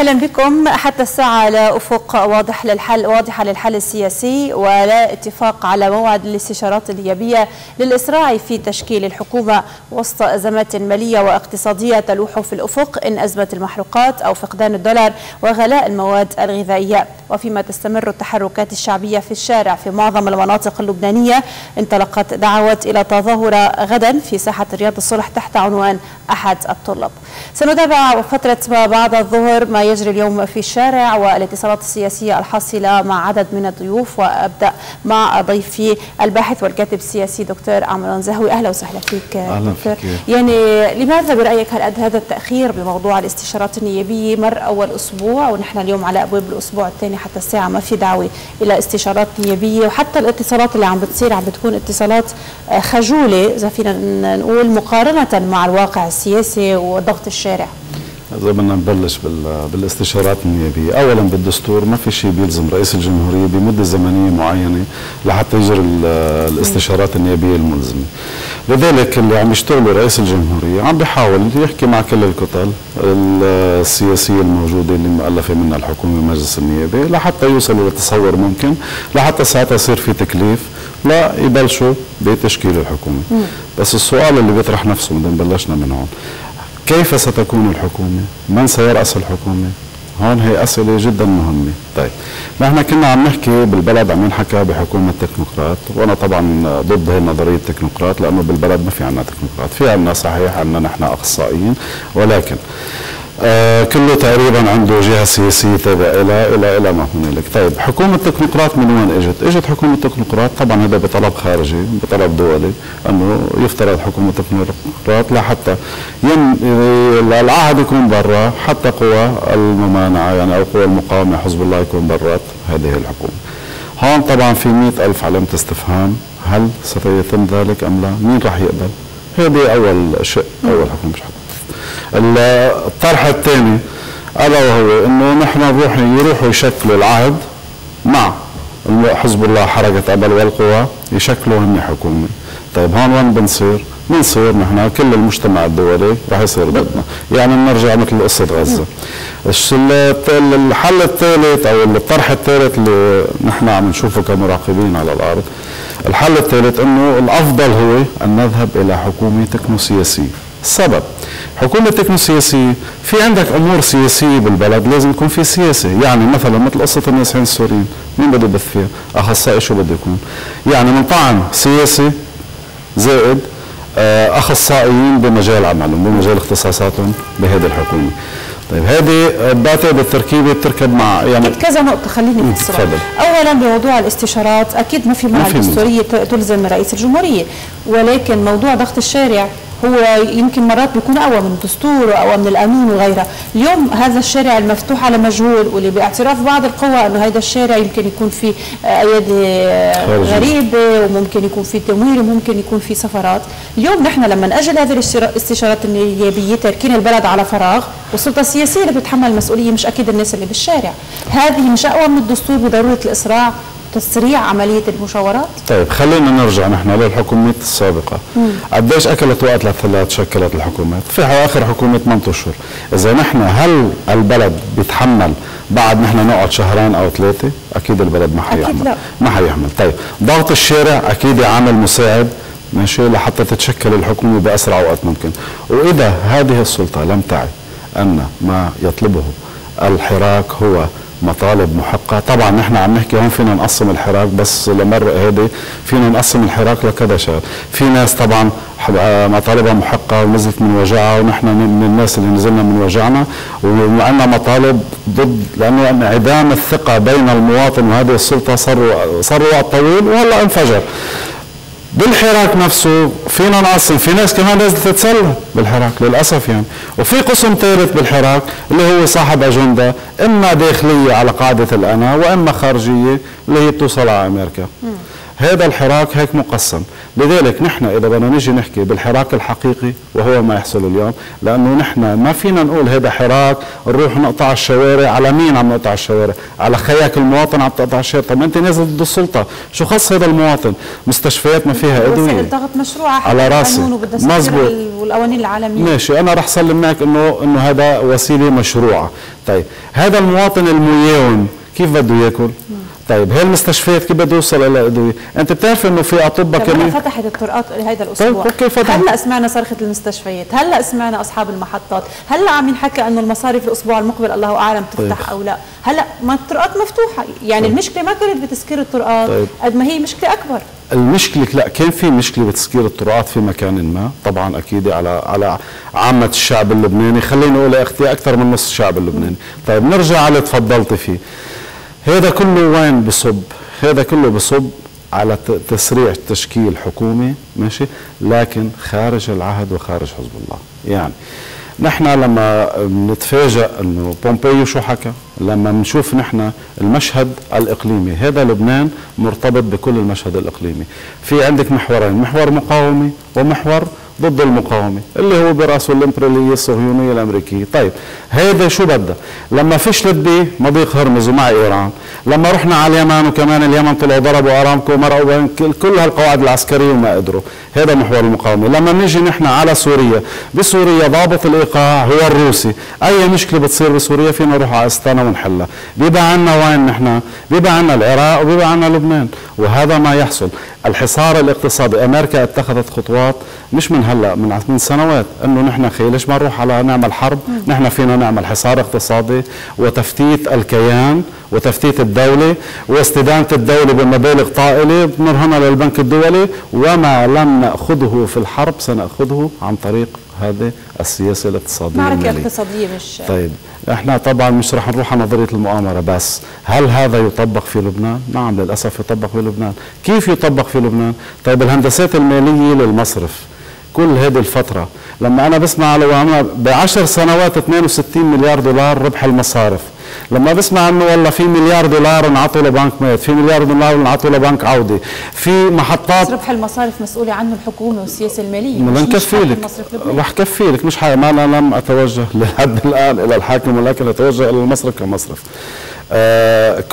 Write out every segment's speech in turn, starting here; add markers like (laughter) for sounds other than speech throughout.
أهلا بكم. حتى الساعة لا أفق واضح للحل واضحة للحل السياسي ولا اتفاق على موعد الاستشارات النيابيه للإسراع في تشكيل الحكومة وسط أزمات مالية واقتصادية تلوح في الأفق. إن أزمة المحروقات أو فقدان الدولار وغلاء المواد الغذائية. وفيما تستمر التحركات الشعبية في الشارع في معظم المناطق اللبنانية انطلقت دعوات إلى تظاهرة غدا في ساحة رياض الصلح تحت عنوان أحد الطلاب. سنتابع فترة ما بعد الظهر ما يجري اليوم في الشارع والاتصالات السياسية الحاصلة مع عدد من الضيوف وأبدأ مع ضيفي الباحث والكاتب السياسي دكتور عمران زهوي. أهلا وسهلا فيك أهلا دكتور. فيك. يعني لماذا برأيك هل هذا التأخير بموضوع الاستشارات النيابية مر أول أسبوع ونحن اليوم على أبواب الأسبوع الثاني حتى الساعة؟ ما في دعوة إلى استشارات نيابية؟ وحتى الاتصالات اللي عم بتصير عم بتكون اتصالات آه، خجولة إذا فينا نقول مقارنة مع الواقع السياسي وضغط الشارع. إذا بدنا نبلش بال- بالاستشارات النيابية، أولاً بالدستور ما في شيء بيلزم رئيس الجمهورية بمدة زمنية معينة لحتى يجري ال- الاستشارات النيابية الملزمة. لذلك اللي عم يشتغلوا رئيس الجمهورية عم بيحاول يحكي مع كل الكتل السياسية الموجودة اللي مؤلفة منها الحكومة ومجلس النيابة لحتى يوصلوا لتصور ممكن لحتى ساعتها يصير في تكليف لا يبلشوا بتشكيل الحكومة. بس السؤال اللي بيطرح نفسه بدنا بلشنا من هون. كيف ستكون الحكومة؟ من سيرأس الحكومة؟ هون هي أسئلة جدا مهمة طيب نحن كنا عم نحكي بالبلد عم ينحكى بحكومة تكنوقراط وأنا طبعا ضد هي نظرية تكنوقراط لأنه بالبلد ما في عنا تكنوقراط في عنا صحيح عنا نحن أخصائيين ولكن آه كله تقريبا عنده جهة سياسية تابع إلى إلى إلى ما هنالك، طيب حكومة تكنوقراط من وين إجت؟ إجت حكومة تكنوقراط طبعا هذا بطلب خارجي بطلب دولي أنه يفترض حكومة تكنوقراط لحتى يم العهد يكون برا حتى قوى الممانعة يعني أو قوى المقاومة حزب الله يكون برات هذه الحكومة. هون طبعا في مئة ألف علامة استفهام هل سيتم ذلك أم لا؟ مين راح يقبل؟ هذه أول شيء أول حكم مش حكم. الطرح الثاني ألا وهو إنه نحن نروح يروحوا يشكلوا العهد مع حزب الله حركة أبل والقوى يشكلوا هن حكومه طيب هون وين بنصير؟ بنصير نحن كل المجتمع الدولي راح يصير ضدنا. يعني بنرجع مثل قصة غزة. الحل الثالث أو الطرح الثالث اللي نحن عم نشوفه كمراقبين على الأرض. الحل الثالث إنه الأفضل هو أن نذهب إلى حكومة تكنو سياسيه السبب حكومة تكنو سياسية في عندك أمور سياسية بالبلد لازم يكون في سياسة. يعني مثلا مثل قصة النازحين السوريين مين بده يبث فيها؟ أخصائي شو بده يكون؟ يعني من طعن سياسي زائد آه، أخصائيين بمجال عملهم بمجال اختصاصاتهم بهذه الحكومة. طيب هذه بعتقد التركيبة بتركب مع يعني كذا نقطة خليني افصل تفضل. أولا بموضوع الاستشارات أكيد ما في. دستورية ت- تلزم رئيس الجمهورية. ولكن موضوع ضغط الشارع هو يمكن مرات بيكون أقوى من الدستور وأقوى من القانون وغيرها. اليوم هذا الشارع المفتوح على مجهول واللي باعتراف بعض القوى أنه هذا الشارع يمكن يكون فيه خارجية. غريبة وممكن يكون فيه تمويل وممكن يكون فيه سفرات. اليوم نحن لما نأجل هذه الاستشارا- الاستشارات النيابية تركين البلد على فراغ والسلطة السياسية اللي بتتحمل المسؤولية مش أكيد الناس اللي بالشارع. هذه مش أقوى من الدستور بضرورة الإسراع. تسريع عملية المشاورات؟ طيب خلينا نرجع نحن للحكومات السابقة. قديش أكلت وقت لثلاث تشكلت الحكومات؟ في آخر حكومة 8 أشهر. إذا نحن هل البلد بيتحمل بعد نحن نقعد شهرين أو ثلاثة؟ أكيد البلد ما حيحمل لا. ما حيحمل طيب ضغط الشارع أكيد عامل مساعد ماشي لحتى تتشكل الحكومة بأسرع وقت ممكن. وإذا هذه السلطة لم تعي أن ما يطلبه الحراك هو مطالب محقة. طبعا نحن عم نحكي هون فينا نقسم الحراك بس لمرة هيدي فينا نقسم الحراك لكذا شغل. في ناس طبعا آه، مطالبها محقة ونزلت من وجعها ونحن من الناس اللي نزلنا من وجعنا. وعندنا مطالب ضد لأنه انعدام الثقة بين المواطن وهذه السلطة صار صار وقت طويل وهلا انفجر. بالحراك نفسه فينا نقسم في ناس كمان لازم تتسلى بالحراك للأسف يعني. وفي قسم ثالث بالحراك اللي هو صاحب أجندة إما داخلية على قاعدة الأنا وإما خارجية اللي هي بتوصل على أمريكا. هذا الحراك هيك مقسم. لذلك نحن إذا بدنا نجي نحكي بالحراك الحقيقي وهو ما يحصل اليوم لأنه نحن ما فينا نقول هذا حراك نروح نقطع الشوارع على مين عم نقطع الشوارع؟ على خياك المواطن عم تقطع الشوارع. طب أنت نازل ضد السلطة شو خص هذا المواطن؟ مستشفيات ما فيها أدوية. وسائل ضغط مشروعه على رأسي. مزبوط والقوانين العالمية. ماشي. أنا رح سلم معك انه إنه هذا وسيلة مشروعة. طيب هذا المواطن المياوم كيف بده يأكل؟ طيب هي المستشفيات كيف بده يوصل إلى الادويه؟ أنت بتعرف إنه في أطباء كمان فتحت الطرقات هذا الأسبوع طيب okay فتحت هلا سمعنا صرخة المستشفيات، هلا سمعنا أصحاب المحطات، هلا عم ينحكى إنه المصارف الأسبوع المقبل الله أعلم تفتح طيب. أو لا، هلا ما الطرقات مفتوحة، يعني طيب. المشكلة ما كانت بتسكير الطرقات طيب. قد ما هي مشكلة أكبر المشكلة لا كان في مشكلة بتسكير الطرقات في مكان ما طبعا أكيد على على عامة الشعب اللبناني خليني أقول يا أختي أكثر من نص الشعب اللبناني طيب نرجع على تفضلتي فيه هذا كله وين بصب؟ هذا كله بصب على تسريع تشكيل حكومه ماشي؟ لكن خارج العهد وخارج حزب الله. يعني نحن لما نتفاجأ إنه بومبيو شو حكى؟ لما بنشوف نحن المشهد الإقليمي. هذا لبنان مرتبط بكل المشهد الإقليمي. في عندك محورين محور مقاومي ومحور ضد المقاومة اللي هو براسه الإمبريالية الصهيونية الأمريكية. طيب هيدا شو بدها؟ لما فشلت به مضيق هرمز ومع إيران. لما رحنا على اليمن وكمان اليمن طلعوا ضربوا أرامكو ومرقوا كل هالقواعد العسكرية وما قدروا. هذا محور المقاومة. لما نيجي نحن على سوريا بسوريا ضابط الإيقاع هو الروسي. أي مشكلة بتصير بسوريا؟ فينا نروح على أستانا ونحلها. بيبقى عنا وين نحن؟ بيبقى عنا العراق وبيبقى عنا لبنان. وهذا ما يحصل. الحصار الاقتصادي. أمريكا اتخذت خطوات مش من هلأ من من سنوات إنه نحن خي ليش ما نروح على نعمل حرب نحن فينا نعمل حصار اقتصادي وتفتيت الكيان وتفتيت الدولة واستدانه الدولة بمبالغ طائلة بنرهنها للبنك الدولي. وما لم نأخذه في الحرب سنأخذه عن طريق هذه السياسة الاقتصادية معركة. اقتصادية مش طيب. إحنا طبعا مش رح نروح على نظرية المؤامرة بس هل هذا يطبق في لبنان؟ نعم للأسف يطبق في لبنان. كيف يطبق في لبنان؟ طيب الهندسات المالية للمصرف كل هذه الفترة. لما أنا بسمع على بعشر سنوات 62 مليار دولار ربح المصارف. لما بسمع إنه والله في مليار دولار انعطوا لبنك ميت في مليار دولار انعطوا لبنك عودي في محطات ربح المصارف مسؤولة عنه الحكومة والسياسة المالية مش كفي لك. رح كفي لك مش حي ما أنا لم أتوجه لحد الآن إلى الحاكم ولكن أتوجه إلى المصرف كمصرف.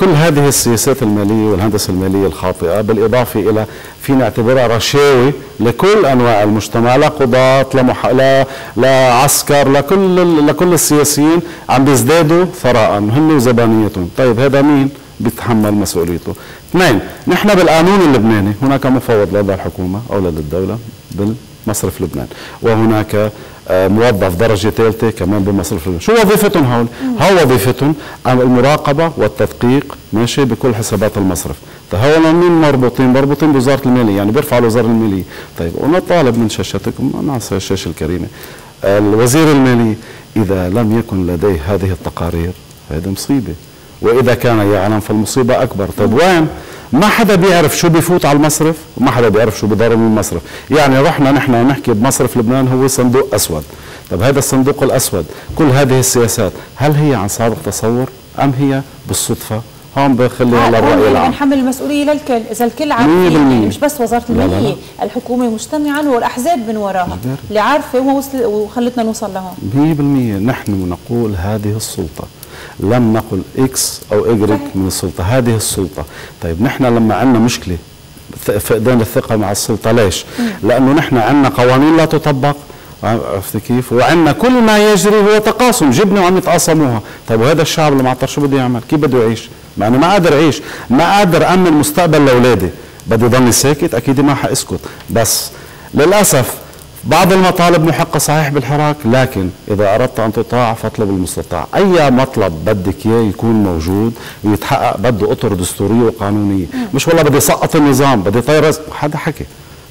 كل هذه السياسات المالية والهندسة المالية الخاطئة بالاضافه إلى فينا اعتبرها رشاوي لكل أنواع المجتمع لا قضاة لا مح... لا لا عسكر لكل لكل السياسيين عم بيزدادوا ثراء هن وزبانيتهم. طيب هذا مين؟ بيتحمل مسؤوليته. اثنين نحن بالقانون اللبناني هناك مفوض لدى الحكومة أو لدى الدولة بالمصرف لبنان. وهناك آه، موظف درجة ثالثة كمان بمصرف شو وظيفتهم هول؟ هو وظيفتهم؟ المراقبة والتدقيق ماشي بكل حسابات المصرف. طيب هول مين مربوطين؟ مربوطين بوزارة المالية يعني بيرفعوا الوزارة المالية. طيب ونطالب من شاشتكم مع الشاشة الكريمة. الوزير المالية إذا لم يكن لديه هذه التقارير هذه مصيبة. وإذا كان يعلم فالمصيبة أكبر. طيب وين؟ ما حدا بيعرف شو بيفوت على المصرف؟ وما حدا بيعرف شو بيضرب من المصرف. يعني رحنا نحن نحكي بمصرف لبنان هو صندوق أسود. طب هذا الصندوق الأسود كل هذه السياسات هل هي عن سابق تصور أم هي بالصدفة؟ هون بخليها للرأي العام. بنحمل المسؤولية للكل. إذا الكل عارفين يعني مش بس وزارة المالية الحكومة مجتمعا والأحزاب من وراها. اللي عارفة وخلتنا نوصل لهون. 100% نحن نقول هذه السلطة. لم نقل إكس أو اجريك من السلطة. هذه السلطة. طيب نحن لما عندنا مشكلة فقدان الثقة مع السلطة ليش؟ لأنه نحن عندنا قوانين لا تطبق. عرفت كيف؟ وعندنا كل ما يجري هو تقاسم. جبنه وعم يتقاسموها، طيب وهذا الشعب اللي معطر شو بده يعمل؟ كيف بده يعيش؟ ما أنا ما قادر اعيش، ما قادر أمن مستقبل لاولادي، بدي ضلني ساكت؟ أكيد ما حأسكت، بس للأسف بعض المطالب محقة صحيح بالحراك لكن إذا أردت أن تطاع فاطلب المستطاع. أي مطلب بدك إياه يكون موجود ويتحقق بده أطر دستورية وقانونية. مش والله بدي سقط النظام بدي طير هذا حكي.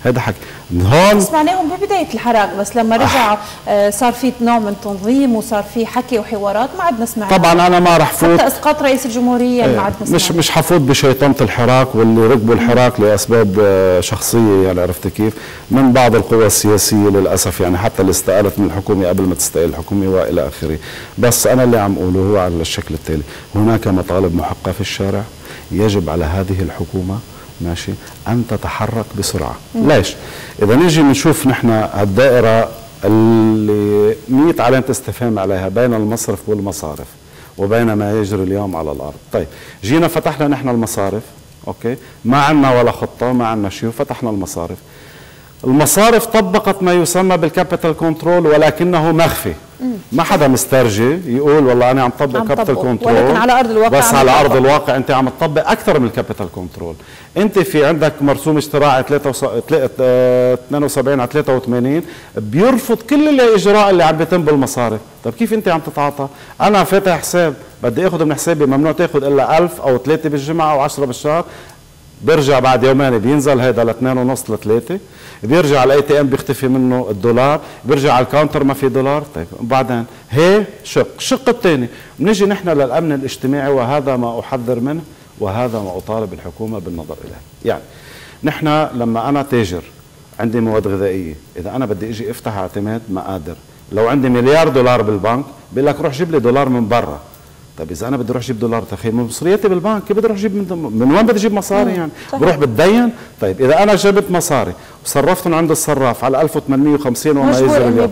هذا حكي هون سمعناهم ببداية الحراك بس لما رجع آه. صار في نوع من تنظيم وصار في حكي وحوارات ما عدنا سمعنا. طبعا أنا ما رح فوت. حتى إسقاط رئيس الجمهورية ما عدنا سمعنا. مش مش حفوت بشيطنة الحراك واللي ركبوا الحراك لأسباب آه، شخصية يعني عرفت كيف؟ من بعض القوى السياسية للأسف يعني حتى اللي استقالت من الحكومة قبل ما تستقيل الحكومة وإلى آخره. بس أنا اللي عم أقوله هو على الشكل التالي. هناك مطالب محقة في الشارع يجب على هذه الحكومة ماشي؟ أن تتحرك بسرعة. مم. ليش؟ إذا نيجي نشوف نحن الدائرة اللي 100 علامه استفهام عليها بين المصرف والمصارف وبين ما يجري اليوم على الأرض. طيب جينا فتحنا نحن المصارف okay؟ ما عندنا ولا خطة ما عندنا شيء وفتحنا المصارف. المصارف طبقت ما يسمى بال capital control ولكنه مخفي. ما حدا مسترجي يقول والله أنا عم طبق capital control ولكن على أرض الواقع بس على أرض الواقع أنت عم تطبق أكثر من ال capital control أنت في عندك مرسوم اشتراعي 72 على 83 بيرفض كل الاجراء اللي عم بيتم بالمصارف طب كيف أنت عم تتعاطى؟ أنا فاتح حساب بدي آخذ من حسابي ممنوع تأخذ إلا 1000 أو 3 بالجمعة أو 10 بالشهر. بيرجع بعد يومين بينزل هيدا ل 2 ونص ل 3 بيرجع ال ATM بيختفي منه الدولار بيرجع على ال counter ما في دولار. طيب وبعدين هي شق الشق الثاني بنيجي نحن للأمن الاجتماعي وهذا ما أحذر منه وهذا ما أطالب الحكومة بالنظر إليه. يعني نحن لما أنا تاجر عندي مواد غذائية. إذا أنا بدي إجي أفتح اعتماد ما قادر لو عندي مليار دولار بالبنك بيقول لك روح جيب لي دولار من برا. طيب إذا أنا بدي أروح أجيب دولار تخيل من مصرياتي بالبنك كيف بدي أروح أجيب من, من وين بدي أجيب مصاري يعني؟ صحيح. بروح بتدين؟ طيب إذا أنا جبت مصاري وصرفتهم عند الصراف على 1850 وما يزر اليوم.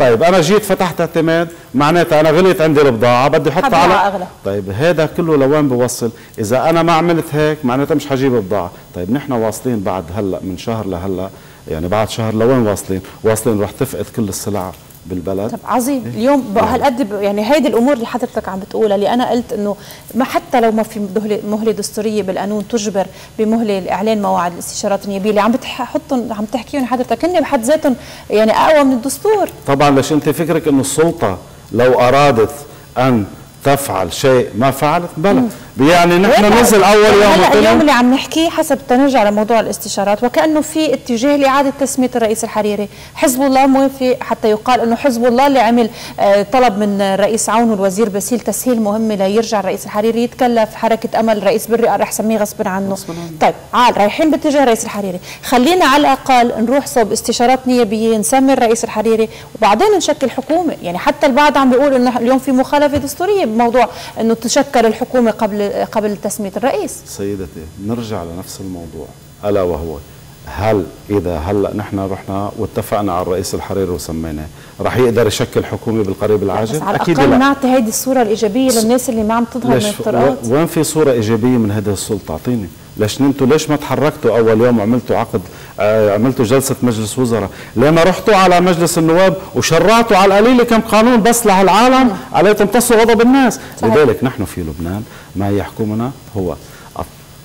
طيب أنا جيت فتحت اعتماد معناتها أنا غليت عندي البضاعة بدي أحطها على أغلى. طيب هذا كله لوين بوصل؟ إذا أنا ما عملت هيك معناتها مش حجيب بضاعه طيب نحن واصلين بعد هلأ من شهر لهلأ يعني بعد شهر لوين واصلين؟ واصلين رح تفقد كل السلع بالبلد. طب عظيم. إيه؟ اليوم بقى هالقد يعني هيدي الأمور اللي حضرتك عم بتقولها اللي أنا قلت إنه ما حتى لو ما في مهله دستورية بالقانون تجبر بمهلة لاعلان مواعيد الاستشارات النيابية اللي عم بتحطهم عم تحكيهم حضرتك هن بحد ذاتهم يعني أقوى من الدستور. طبعا ليش أنت فكرك إنه السلطة لو أرادت أن تفعل شيء ما فعلت؟ بلى. يعني نحن نزل أول يوم هلا اليوم اللي عم نحكيه حسب تنرجع لموضوع الاستشارات وكأنه في اتجاه لإعادة تسمية الرئيس الحريري، حزب الله موافق حتى يقال إنه حزب الله اللي عمل آه، طلب من الرئيس عون والوزير باسيل تسهيل مهمة ليرجع الرئيس الحريري يتكلف حركة أمل رئيس بري رح سميه غصب عنه. غصب عنه. طيب عال رايحين باتجاه الرئيس الحريري، خلينا على الأقل نروح صوب استشارات نيابية نسمي الرئيس الحريري وبعدين نشكل حكومة، يعني حتى البعض عم بيقول إنه اليوم في مخالفة دستورية بموضوع إنه تشكل الحكومة قبل قبل تسمية الرئيس. سيدتي نرجع لنفس الموضوع. ألا وهو هل إذا هلأ نحن رحنا واتفقنا على الرئيس الحريري وسميناه رح يقدر يشكل حكومة بالقريب العاجل؟ على أكيد لا. نعطي هيدي الصورة الإيجابية للناس اللي ما عم تظهر من الطرقات. وين في صورة إيجابية من هذه السلطة؟ أعطيني. ليش أنتوا ليش ما تحركتوا أول يوم وعملتوا عقد؟ آه عملتوا جلسة مجلس وزراء. ليه ما رحتوا على مجلس النواب وشرعتوا على القليله كم قانون بس لهالعالم؟ عليه تمتصوا غضب الناس. صحيح. لذلك نحن في لبنان ما يحكمنا هو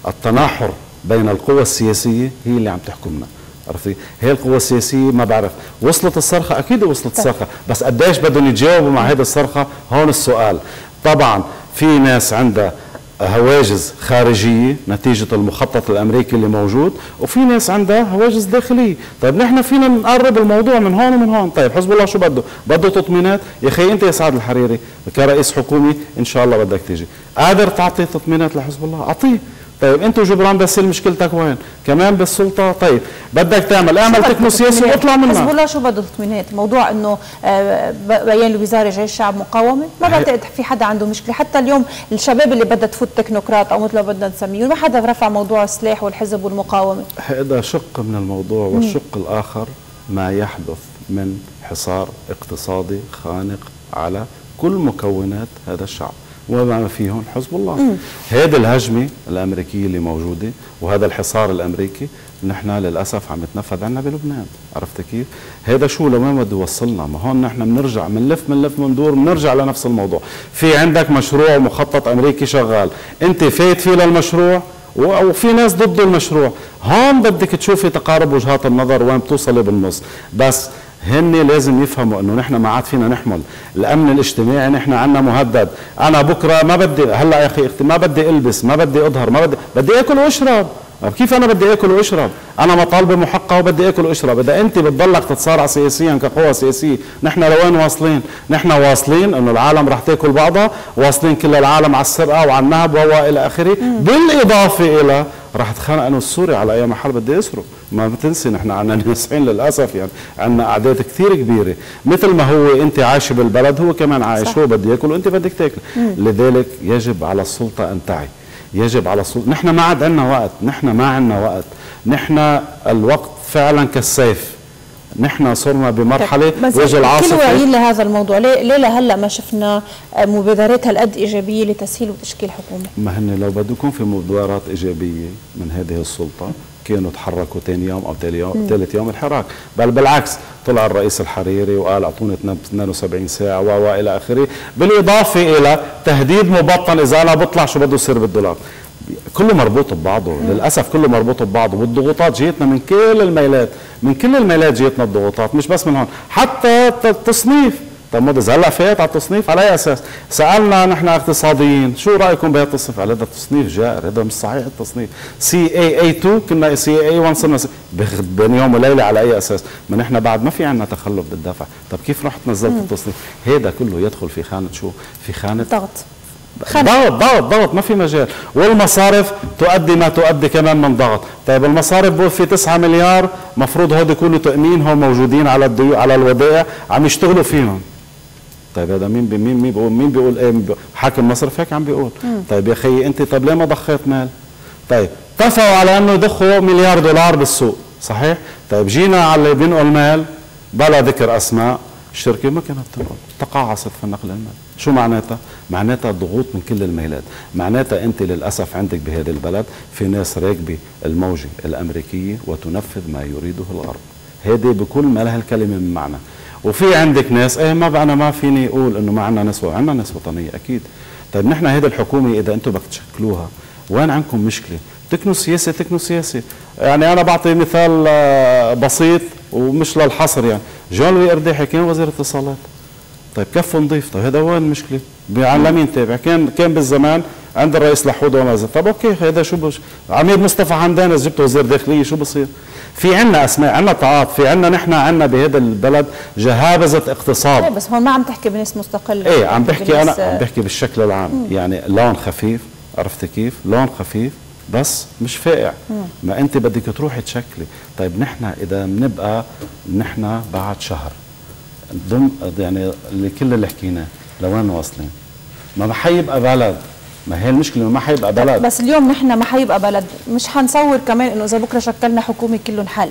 التناحر بين القوى السياسية هي اللي عم تحكمنا. عرفتي؟ هي القوى السياسية ما بعرف. وصلت الصرخة؟ أكيد وصلت الصرخة. بس قديش بدهم يتجاوبوا مع هذه الصرخة؟ هون السؤال. طبعا في ناس عندها هواجس خارجية نتيجة المخطط الأمريكي اللي موجود وفي ناس عندها هواجس داخلية. طيب نحن فينا نقرب الموضوع من هون ومن هون. طيب حزب الله شو بده؟ بده تطمينات. يا أخي أنت يا سعد الحريري كرئيس حكومي إن شاء الله بدك تيجي. قادر تعطي تطمينات لحزب الله؟ أعطيه. طيب انت وجبران باسل مشكلتك وين؟ كمان بالسلطة؟ طيب بدك تعمل. اعمل تكنو سياسي واطلع منها. حزب الله شو بده تطمينات؟ موضوع انه آه، بيان الوزارة جاي الشعب مقاومة. ما بعتقد في حدا عنده مشكلة. حتى اليوم الشباب اللي بدها تفوت تكنوقراط أو مثل ما بدنا نسميه ما حدا رفع موضوع السلاح والحزب والمقاومة. هذا شق من الموضوع والشق مم. الآخر ما يحدث من حصار اقتصادي خانق على كل مكونات هذا الشعب. وما فيهم حزب الله. هذه الهجمة الأمريكية اللي موجودة وهذا الحصار الأمريكي نحن للأسف عم يتنفذ عنا بلبنان. عرفت كيف؟ هذا شو لوين بده يوصلنا؟ ما هون نحن بنرجع بنلف بنلف بندور بنرجع لنفس الموضوع. في عندك مشروع ومخطط أمريكي شغال. أنت فايت فيه للمشروع؟ وفي ناس ضد المشروع. هون بدك تشوفي تقارب وجهات النظر وين بتوصلي بالنص. بس هن لازم يفهموا إنه نحن ما عاد فينا نحمل. الأمن الاجتماعي نحن عنا مهدد. أنا بكرة ما بدي هلأ يا أخي أختي ما بدي ألبس ما بدي أظهر ما بدي بدي آكل وأشرب. كيف أنا بدي آكل وأشرب؟ أنا مطالبة محققه وبدي آكل وأشرب. إذا أنت بتضلك تتصارع سياسيا كقوى سياسية نحن لوين واصلين؟ نحن واصلين إنه العالم رح تاكل بعضها واصلين كل العالم على السرقة وعلى النهب وإلى آخره بالإضافة إلى راح تخانق انه السوري على اي محل بده يسرق ما بتنسي نحن عندنا ناسعين للأسف يعني عندنا أعداد كثير كبيرة. مثل ما هو أنت عايش بالبلد هو كمان عايش صح. هو بده يأكل وأنت بدك تأكل. لذلك يجب على السلطة أن تعي. يجب على السلطة. نحن ما عاد عندنا وقت. نحن ما عندنا وقت. نحن الوقت فعلا كالسيف. نحن صرنا بمرحلة وجه العاصفة. كل واعيين لهذا الموضوع. ليه ليه لهلا ما شفنا مبادرات هالقد إيجابية لتسهيل وتشكيل حكومة؟ ما هن لو بده يكون في مبادرات إيجابية من هذه السلطة كانوا تحركوا ثاني يوم أو ثالث يوم ثالث يوم الحراك. بل بالعكس طلع الرئيس الحريري وقال اعطوني 72 ساعة والى آخره بالإضافة إلى تهديد مبطن إذا أنا بطلع شو بده يصير بالدولار. كله مربوط ببعضه مم. للأسف كله مربوط ببعضه والضغوطات جيتنا من كل الميلات. من كل الميلات جيتنا الضغوطات مش بس من هون حتى التصنيف طب ما هلأ فات على التصنيف على أي أساس؟ سألنا نحن اقتصاديين شو رأيكم بهذا التصنيف؟ قال هذا التصنيف جائر هذا مش صحيح التصنيف سي اي اي 2 كنا سي اي 1 صرنا بين يوم وليلة على أي أساس؟ ما نحن بعد ما في عندنا تخلف بالدفع، طب كيف رحت نزلت التصنيف؟ هذا كله يدخل في خانة شو؟ في خانة ضغط ضغط ضغط ضغط ما في مجال. والمصارف تؤدي ما تؤدي كمان من ضغط. طيب المصارف في 9 مليار مفروض هود يكونوا تأمينهم موجودين على الديو على الودائع عم يشتغلوا فيهم. طيب هذا مين مين مين بيقول مين بيقول إيه؟ حاكم مصرف هيك عم بيقول. مم. طيب يا خيي أنت طيب ليه ما ضخيت مال؟ طيب اتفقوا على إنه يضخوا مليار دولار بالسوق صحيح؟ طيب جينا على اللي بينقل مال بلا ذكر أسماء. الشركة ما كانت تنقل تقاعست في النقل المال. شو معناتها؟ معناتها ضغوط من كل الميلات معناتها أنت للأسف عندك بهذا البلد في ناس راكبة الموجة الأمريكية وتنفذ ما يريده الغرب. هذه بكل ما لها الكلمة من معنى. وفي عندك ناس إيه ما أنا ما فيني أقول إنه ما عندنا ناس عندنا ناس وطنية أكيد. طيب نحن هيدي الحكومة إذا أنتم بدك تشكلوها وين عندكم مشكلة؟ تكنو سياسية تكنو سياسية يعني أنا بعطي مثال آه، بسيط ومش للحصر يعني جان لوي قرداحي كان وزير اتصالات طيب كف نظيف طيب هذا وين المشكلة؟ على مين تابع؟ كان كان بالزمان عند الرئيس لحود وما زال طب okay هذا شو بشو عميد مصطفى حمدان جبت وزير داخلية شو بصير؟ في عنا أسماء عنا طاعات في عنا نحن عنا بهذا البلد جهابزة اقتصاد إيه بس هون ما عم تحكي بناس مستقلة إيه عم بحكي أنا عم بحكي بالشكل العام مم. يعني لون خفيف عرفت كيف؟ لون خفيف بس مش فائع. ما انت بدك تروحي تشكلي. طيب نحن إذا بنبقى نحن بعد شهر. ضم يعني لكل اللي حكيناه. لوين واصلين؟ ما حيبقى بلد. ما هي المشكلة ما حيبقى بلد. بس اليوم نحن ما حيبقى بلد. مش حنصور كمان إنه إذا بكرة شكلنا حكومة كله حل.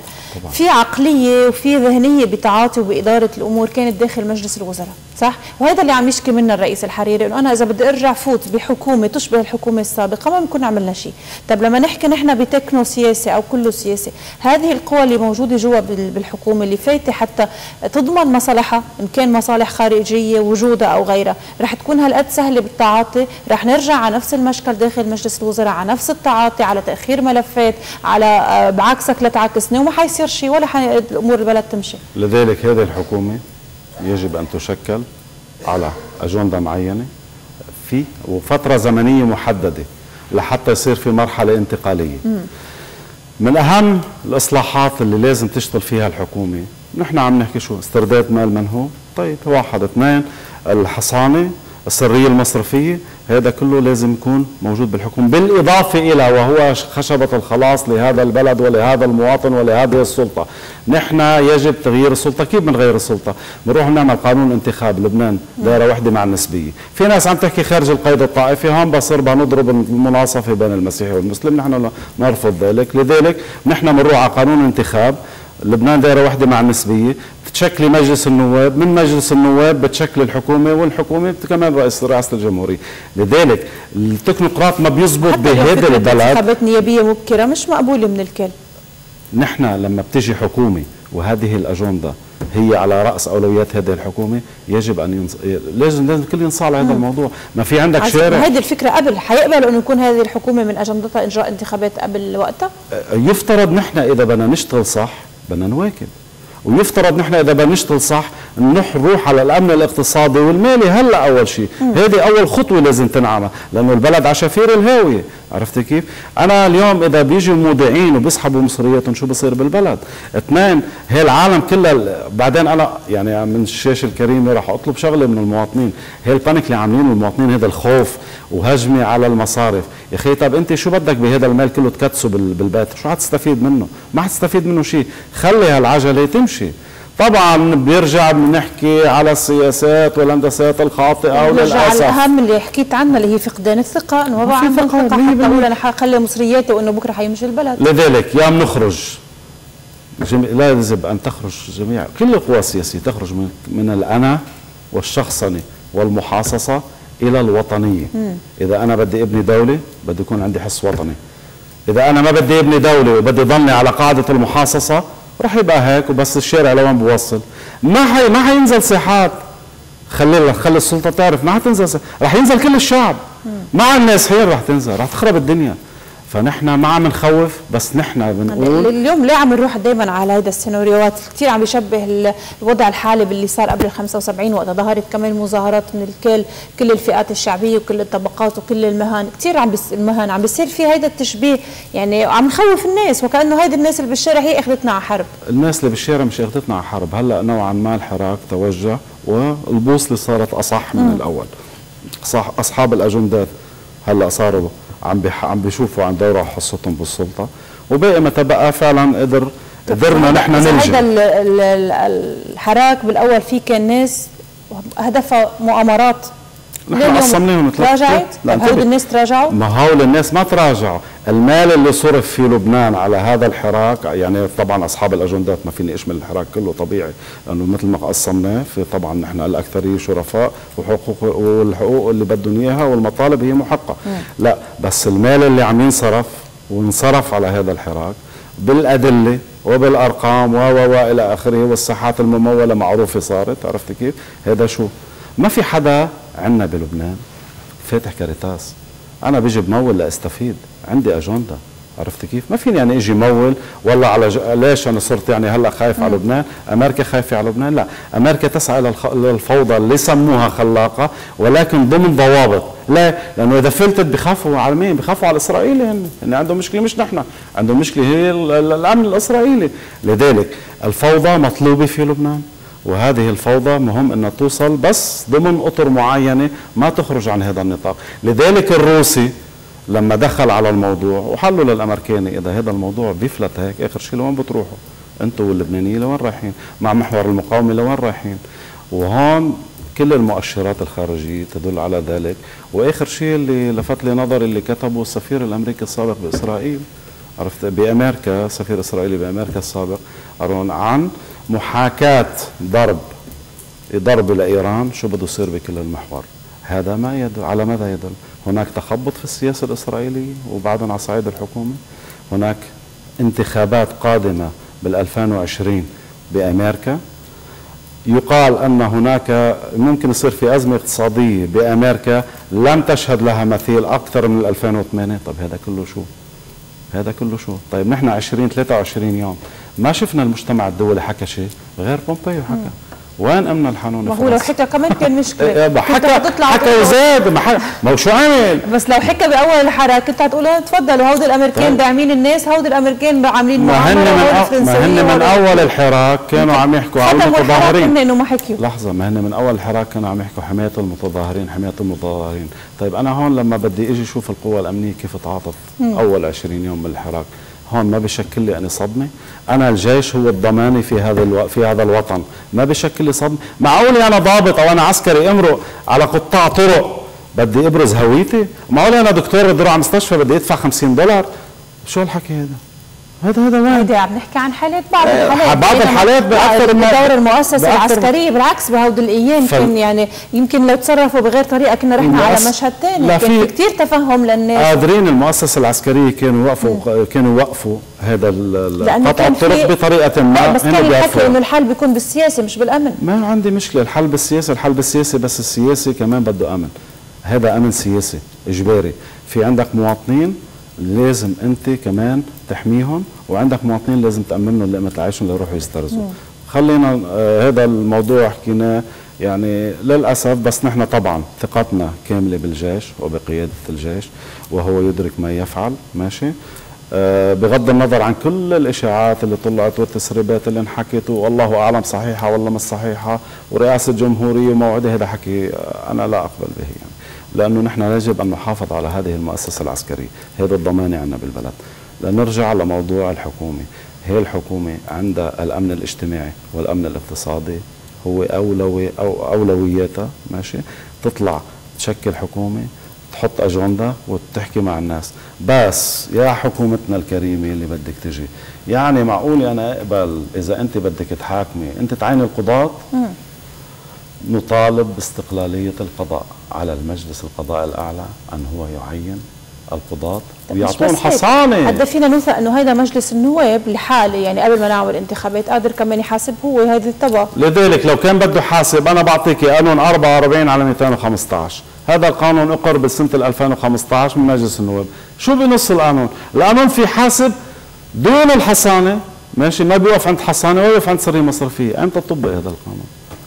في عقلية وفي ذهنية بتعاطي وبإدارة الأمور كانت داخل مجلس الوزراء صح؟ وهذا اللي عم يشكي منه الرئيس الحريري إنه أنا إذا بدي أرجع فوت بحكومة تشبه الحكومة السابقة ما بنكون عملنا شيء. طب لما نحكي نحن بتكنو سياسي أو كله سياسي هذه القوى اللي موجودة جوا بالحكومة اللي فايتة حتى تضمن مصالحها إن كان مصالح خارجية وجودها أو غيرها رح تكون هالقد سهلة بالتعاطي رح نرجع على نفس المشكل داخل مجلس الوزراء على نفس التعاطي على تأخير ملفات على آه، بعكسك لتعكسني وما حيصير شيء ولا حي... الأمور البلد تمشي. لذلك هذه الحكومة يجب أن تشكل على أجندة معينة في وفترة زمنية محددة لحتى يصير في مرحلة انتقالية. من أهم الإصلاحات اللي لازم تشتغل فيها الحكومة نحن عم نحكي شو استرداد مال منهوب طيب واحد اثنين الحصانة السرية المصرفية هذا كله لازم يكون موجود بالحكم. بالإضافة إلى وهو خشبة الخلاص لهذا البلد ولهذا المواطن ولهذه السلطة. نحن يجب تغيير السلطة. كيف بنغير السلطة؟ بنروح نعمل قانون انتخاب لبنان دائرة واحدة مع النسبية. في ناس عم تحكي خارج القيد الطائفي هون بصير بنضرب المناصفة بين المسيحي والمسلم. نحن نرفض ذلك. لذلك نحن بنروح على قانون انتخاب. لبنان دائرة واحدة مع النسبية بتشكلي مجلس النواب من مجلس النواب بتشكل الحكومة والحكومة كمان رئيس رئاسة الجمهورية. لذلك التكنوقراط ما بيزبط بهذا البلد. انتخابات نيابية مبكرة مش مقبولة من الكل. نحن لما بتجي حكومة وهذه الأجندة هي على رأس أولويات هذه الحكومة يجب أن ينص... لازم لازم الكل ينصاع على هذا الموضوع. ما في عندك شارع هذه الفكرة قبل حيقبلوا إنه يكون هذه الحكومة من أجندتها إجراء انتخابات قبل وقتها؟ يفترض نحن إذا بدنا نشتغل صح بدنا نواكب. ويفترض نحن إذا بدنا نشتغل صح نروح على الأمن الاقتصادي والمالي. هلأ أول شيء هذه أول خطوة لازم تنعمل لأنه البلد على شفير الهاوية. عرفت كيف؟ أنا اليوم إذا بيجوا المودعين وبيسحبوا مصرياتهم شو بصير بالبلد؟ اثنين هي العالم كلها بعدين أنا يعني من الشاشه الكريمه راح أطلب شغلة من المواطنين. هي البانيك اللي عاملينه المواطنين هذا الخوف وهجمة على المصارف. يا أخي طب أنت شو بدك بهذا المال كله تكتسه بالبيت شو حتستفيد منه؟ ما حتستفيد منه شيء. خلي هالعجلة تمشي. طبعا بيرجع بنحكي على السياسات والهندسات الخاطئة وللأسف. الأهم اللي حكيت عنها اللي هي فقدان الثقة إنه ما عندهم ثقه حتى أقول أنا حخلي مصرياتي وإنه بكرة حيمشي البلد. لذلك يا بنخرج. جميع لا يجب أن تخرج جميع كل القوى السياسية تخرج من من الأنا والشخصنة والمحاصصة إلى الوطنية. مم. إذا أنا بدي ابني دولة بدي يكون عندي حس وطني. إذا أنا ما بدي ابني دولة وبدي ضلني على قاعدة المحاصصة رح يبقى هيك وبس الشارع لوين بوصل. ما حي ما حينزل ساحات خلي خلي السلطة تعرف ما حتنزل رح ينزل كل الشعب. مع النازحين رح تنزل رح تخرب الدنيا. فنحن ما عم نخوف بس نحن بنقول اليوم ليه عم نروح دائما على هيدا السيناريوهات؟ كثير عم بيشبه الوضع الحالي باللي صار قبل ال 75 وقت ظهرت كمان مظاهرات من الكل كل الفئات الشعبية وكل الطبقات وكل المهن. كثير عم بس المهن عم بيصير في هيدا التشبيه. يعني عم نخوف الناس وكأنه هيدي الناس اللي بالشارع هي أخذتنا على حرب. الناس اللي بالشارع مش أخذتنا على حرب. هلأ نوعا ما الحراك توجه والبوصلة صارت أصح من م. الأول. صح أصحاب الأجندات هلأ صاروا عم عم بيشوفوا عن دورة حصتهم بالسلطة وباقي ما تبقى فعلا قدر قدرنا نحن نلجأ. هذا الحراك بالأول في كان ناس هدفها مؤامرات نحن قسمناهم تراجعت؟ هول الناس تراجعوا؟ ما هول الناس ما تراجعوا، المال اللي صرف في لبنان على هذا الحراك يعني طبعا أصحاب الأجندات ما فيني أشمل الحراك كله طبيعي لأنه مثل ما قسمناه في طبعا نحن الاكثريه شرفاء وحقوق والحقوق اللي بدهم إياها والمطالب هي محقة، لا بس المال اللي عم ينصرف وانصرف على هذا الحراك بالأدلة وبالأرقام و و إلى آخره والساحات الممولة معروفة صارت عرفت كيف؟ هذا شو؟ ما في حدا عندنا بلبنان فاتح كاريتاس أنا بيجي بمول لأستفيد عندي أجندة عرفت كيف؟ ما فيني يعني إجي مول والله على ج... ليش أنا صرت يعني هلأ خايف على لبنان؟ أمريكا خايفة على لبنان؟ لا، أمريكا تسعى للخ... للفوضى اللي سموها خلاقة ولكن ضمن ضوابط، لا؟ لأنه إذا فلتت بخافوا على مين؟ بخافوا على الاسرائيلي هن، هن عندهم مشكلة مش نحن، عندهم مشكلة هي الأمن الإسرائيلي، لذلك الفوضى مطلوبة في لبنان. وهذه الفوضى مهم أنها توصل بس ضمن أطر معينة ما تخرج عن هذا النطاق. لذلك الروسي لما دخل على الموضوع وقالوا للأمريكاني إذا هذا الموضوع بيفلت هيك آخر شيء لوين بتروحوا؟ أنتوا واللبنانيين لوين رايحين؟ مع محور المقاومة لوين رايحين؟ وهون كل المؤشرات الخارجية تدل على ذلك. وآخر شيء اللي لفت لي نظري اللي كتبه السفير الأمريكي السابق بإسرائيل عرفت؟ بأمريكا سفير إسرائيلي بأمريكا السابق عن محاكاة ضرب ضرب لإيران شو بده يصير بكل المحور؟ هذا ما يدل على ماذا يدل؟ هناك تخبط في السياسة الإسرائيلية وبعدين على صعيد الحكومة؟ هناك انتخابات قادمة بال 2020 بأمريكا؟ يقال أن هناك ممكن يصير في أزمة اقتصادية بأمريكا لم تشهد لها مثيل أكثر من 2008 طب هذا كله شو؟ هذا كله شو؟ طيب نحن 20 23 يوم ما شفنا المجتمع الدولي حكى شيء غير بومبيو حكى. وين أمن الحنون ما هو لو حكى كمان كان مشكلة. (laughs) إيه، إيه، حكى حكى وزاد ما حكى ما هو شو عمل بس لو حكى بأول الحركة كنت حتقول تفضلوا هودي الأمريكان طيب. داعمين الناس هودي الأمريكان عاملين ما هن من ما هن من أول الحراك كانوا عم يحكوا على المتظاهرين إنه ما حكيوا. لحظة ما هن من أول الحراك كانوا عم يحكوا حماية المتظاهرين حماية المتظاهرين. طيب أنا هون لما بدي إجي أشوف القوى الأمنية كيف تعاطت أول 20 يوم من الحراك. هون ما بشكل لي أنا صدمة. أنا الجيش هو الضماني في هذا ألو... في هذا الوطن. ما بشكل لي صدمة. معقولي أنا ضابط أو أنا عسكري أمرق على قطاع طرق بدي إبرز هويتي؟ معقولي أنا دكتور بدي أروح على مستشفى بدي أدفع 50 دولار؟ شو الحكي هذا هذا هذا وين؟ هيدي عم نحكي عن حالات بعض إيه، الحالات. بعض الحالات بأكثر من دور المؤسسه العسكرية بالعكس بهود الأيام ف... كان يعني يمكن لو تصرفوا بغير طريقة كنا رحنا على مشهد ثاني كان في كثير تفهم للناس. قادرين المؤسسة العسكرية كانوا يوقفوا كانوا يوقفوا هذا قطع الطرق بطريقة ما بس كان يحكي إنه الحل بيكون بالسياسة مش بالأمن. ما عندي مشكلة الحل بالسياسة الحل بالسياسة بس السياسي كمان بده أمن. هذا أمن سياسي إجباري. في عندك مواطنين لازم انت كمان تحميهم وعندك مواطنين لازم تامن لهم لقمه عيشهم ليروحوا يسترزوا خلينا آه هذا الموضوع حكيناه يعني للأسف بس نحن طبعا ثقتنا كاملة بالجيش وبقيادة الجيش وهو يدرك ما يفعل. ماشي؟ آه بغض النظر عن كل الإشاعات اللي طلعت والتسريبات اللي انحكت والله أعلم صحيحة ولا مش صحيحة ورئاسة جمهورية وموعدها هذا حكي أنا لا أقبل به يعني. لأنه نحن يجب أن نحافظ على هذه المؤسسة العسكرية هذا الضمان عندنا بالبلد. لنرجع لموضوع الحكومة. هي الحكومة عندها الأمن الاجتماعي والأمن الاقتصادي هو أولوي أو أولوياتها ماشي؟ تطلع تشكل حكومة تحط أجندة وتحكي مع الناس. بس يا حكومتنا الكريمة اللي بدك تجي. يعني معقول أنا أقبل إذا أنت بدك تحاكمي أنت تعيني القضاة؟ نطالب باستقلالية القضاء على المجلس القضاء الأعلى أن هو يعين القضاة ويعطون حصانة. حتى فينا نوثق إنه هذا مجلس النواب لحاله يعني قبل ما نعمل انتخابات قادر كمان يحاسب هو هذه الطبقة لذلك لو كان بده يحاسب أنا بعطيك قانون 44 على 215 هذا القانون أقر بسنه 2015 من مجلس النواب. شو بنص القانون؟ القانون في حاسب دون الحصانة. ماشي ما بيوقف عند حصانة ولا بيوقف عند سريه مصرفية. إمتى طبق هذا القانون.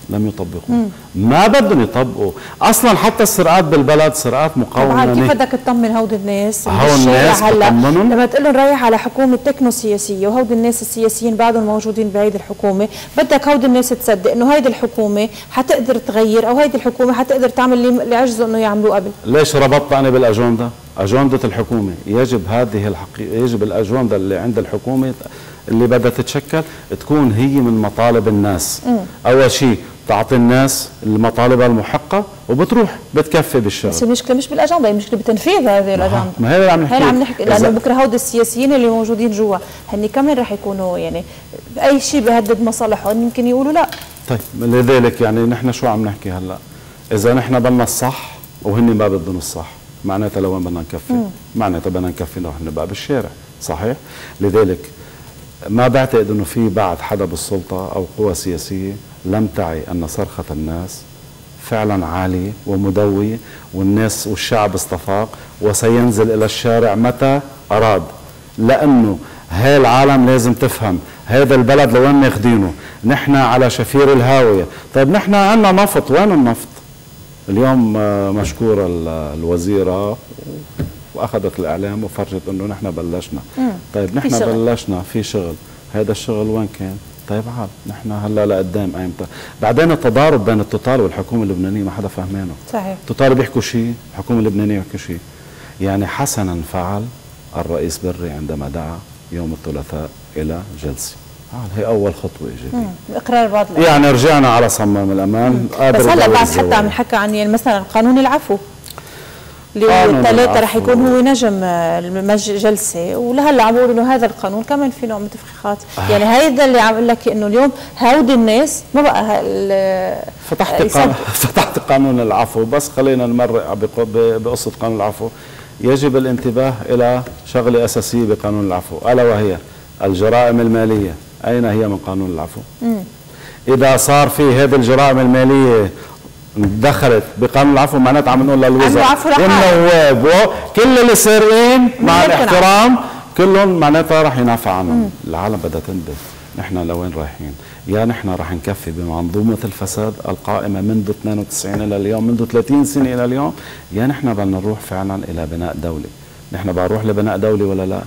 لم يطبقوا. ما بدهم يطبقوا. أصلا حتى السرقات بالبلد سرقات مقاومة كيف بدك تطمن هودي الناس؟ هول الناس هلأ لما تقول لهم رايح على حكومة تكنو سياسيه وهودي الناس السياسيين بعدهم موجودين بهيدي الحكومة بدك هودي الناس تصدق إنه هيدي الحكومة حتقدر تغير أو هيدي الحكومة حتقدر تعمل اللي عجزوا إنه يعملوه قبل؟ ليش ربطت أنا بالأجندة؟ أجندة الحكومة. يجب هذه الحقيقة يجب الأجندة اللي عند الحكومة اللي بدها تتشكل تكون هي من مطالب الناس. أول شيء تعطي الناس المطالب المحقة وبتروح بتكفي بالشغل بس المشكلة مش بالأجندة المشكلة بتنفيذ هذه الأجندة. ما هي اللي عم نحكي هي عم نحكي. لأنه بكره هود السياسيين اللي موجودين جوا هني كمان رح يكونوا يعني؟ أي شيء بيهدد مصالحهم يمكن يقولوا لا. طيب لذلك يعني نحن شو عم نحكي هلأ؟ إذا نحن بدنا الصح وهن ما بدهم الصح معناتها لوين بدنا نكفي؟ معناتها بدنا نكفي لو نبقى بالشارع صحيح؟ لذلك ما بعتقد انه في بعد حدا بالسلطه أو قوى سياسية لم تعي أن صرخة الناس فعلا عالية ومدوية والناس والشعب استفاق وسينزل إلى الشارع متى؟ أراد. لأنه هاي العالم لازم تفهم. هذا البلد لوين ماخذينه نحن على شفير الهاوية. طيب نحن عندنا نفط. وين النفط؟ اليوم مشكورة الوزيرة وأخذت الإعلام وفرجت إنه نحن بلشنا. مم. طيب نحن بلشنا في شغل. هذا الشغل وين كان؟ طيب عال نحن هلأ لقدام ايمتى بعدين التضارب بين التوتال والحكومة اللبنانية ما حدا فهمانه صحيح. التوتال بيحكوا شيء الحكومة اللبنانية بيحكوا شيء. يعني حسنا فعل الرئيس بري عندما دعا يوم الثلاثاء إلى جلسة. هي أول خطوة ايجابيه إقرار بعض يعني رجعنا على صمام الأمان بس هلأ بعد حتى عم نحكي عن يعني مثلا قانون العفو. الثلاثة رح يكون هو نجم الجلسة ولهلأ عم بقول إنه هذا القانون كمان في نوع من التفخيخات آه. يعني هيدا اللي عم أقول لك إنه اليوم هودي الناس ما بقى فتحت قانون (laughs) فتحت قانون العفو بس خلينا نمرق بقصة قانون العفو يجب الانتباه إلى شغلة أساسية بقانون العفو ألا وهي الجرائم المالية أين هي من قانون العفو؟ مم. إذا صار في هذه الجرائم المالية دخلت بقانون العفو معناتها عم نقول للوزراء. والنواب وكل اللي سارقين مع الاحترام. كلهم معناتها رح ينعفى عنهم. العالم بدها تنتبه نحن لوين رايحين؟ يا نحن رح نكفي بمنظومة الفساد القائمة منذ 92 إلى اليوم منذ 30 سنة إلى اليوم. يا نحن بدنا نروح فعلا إلى بناء دولة. نحن بدنا نروح لبناء دولة ولا لا؟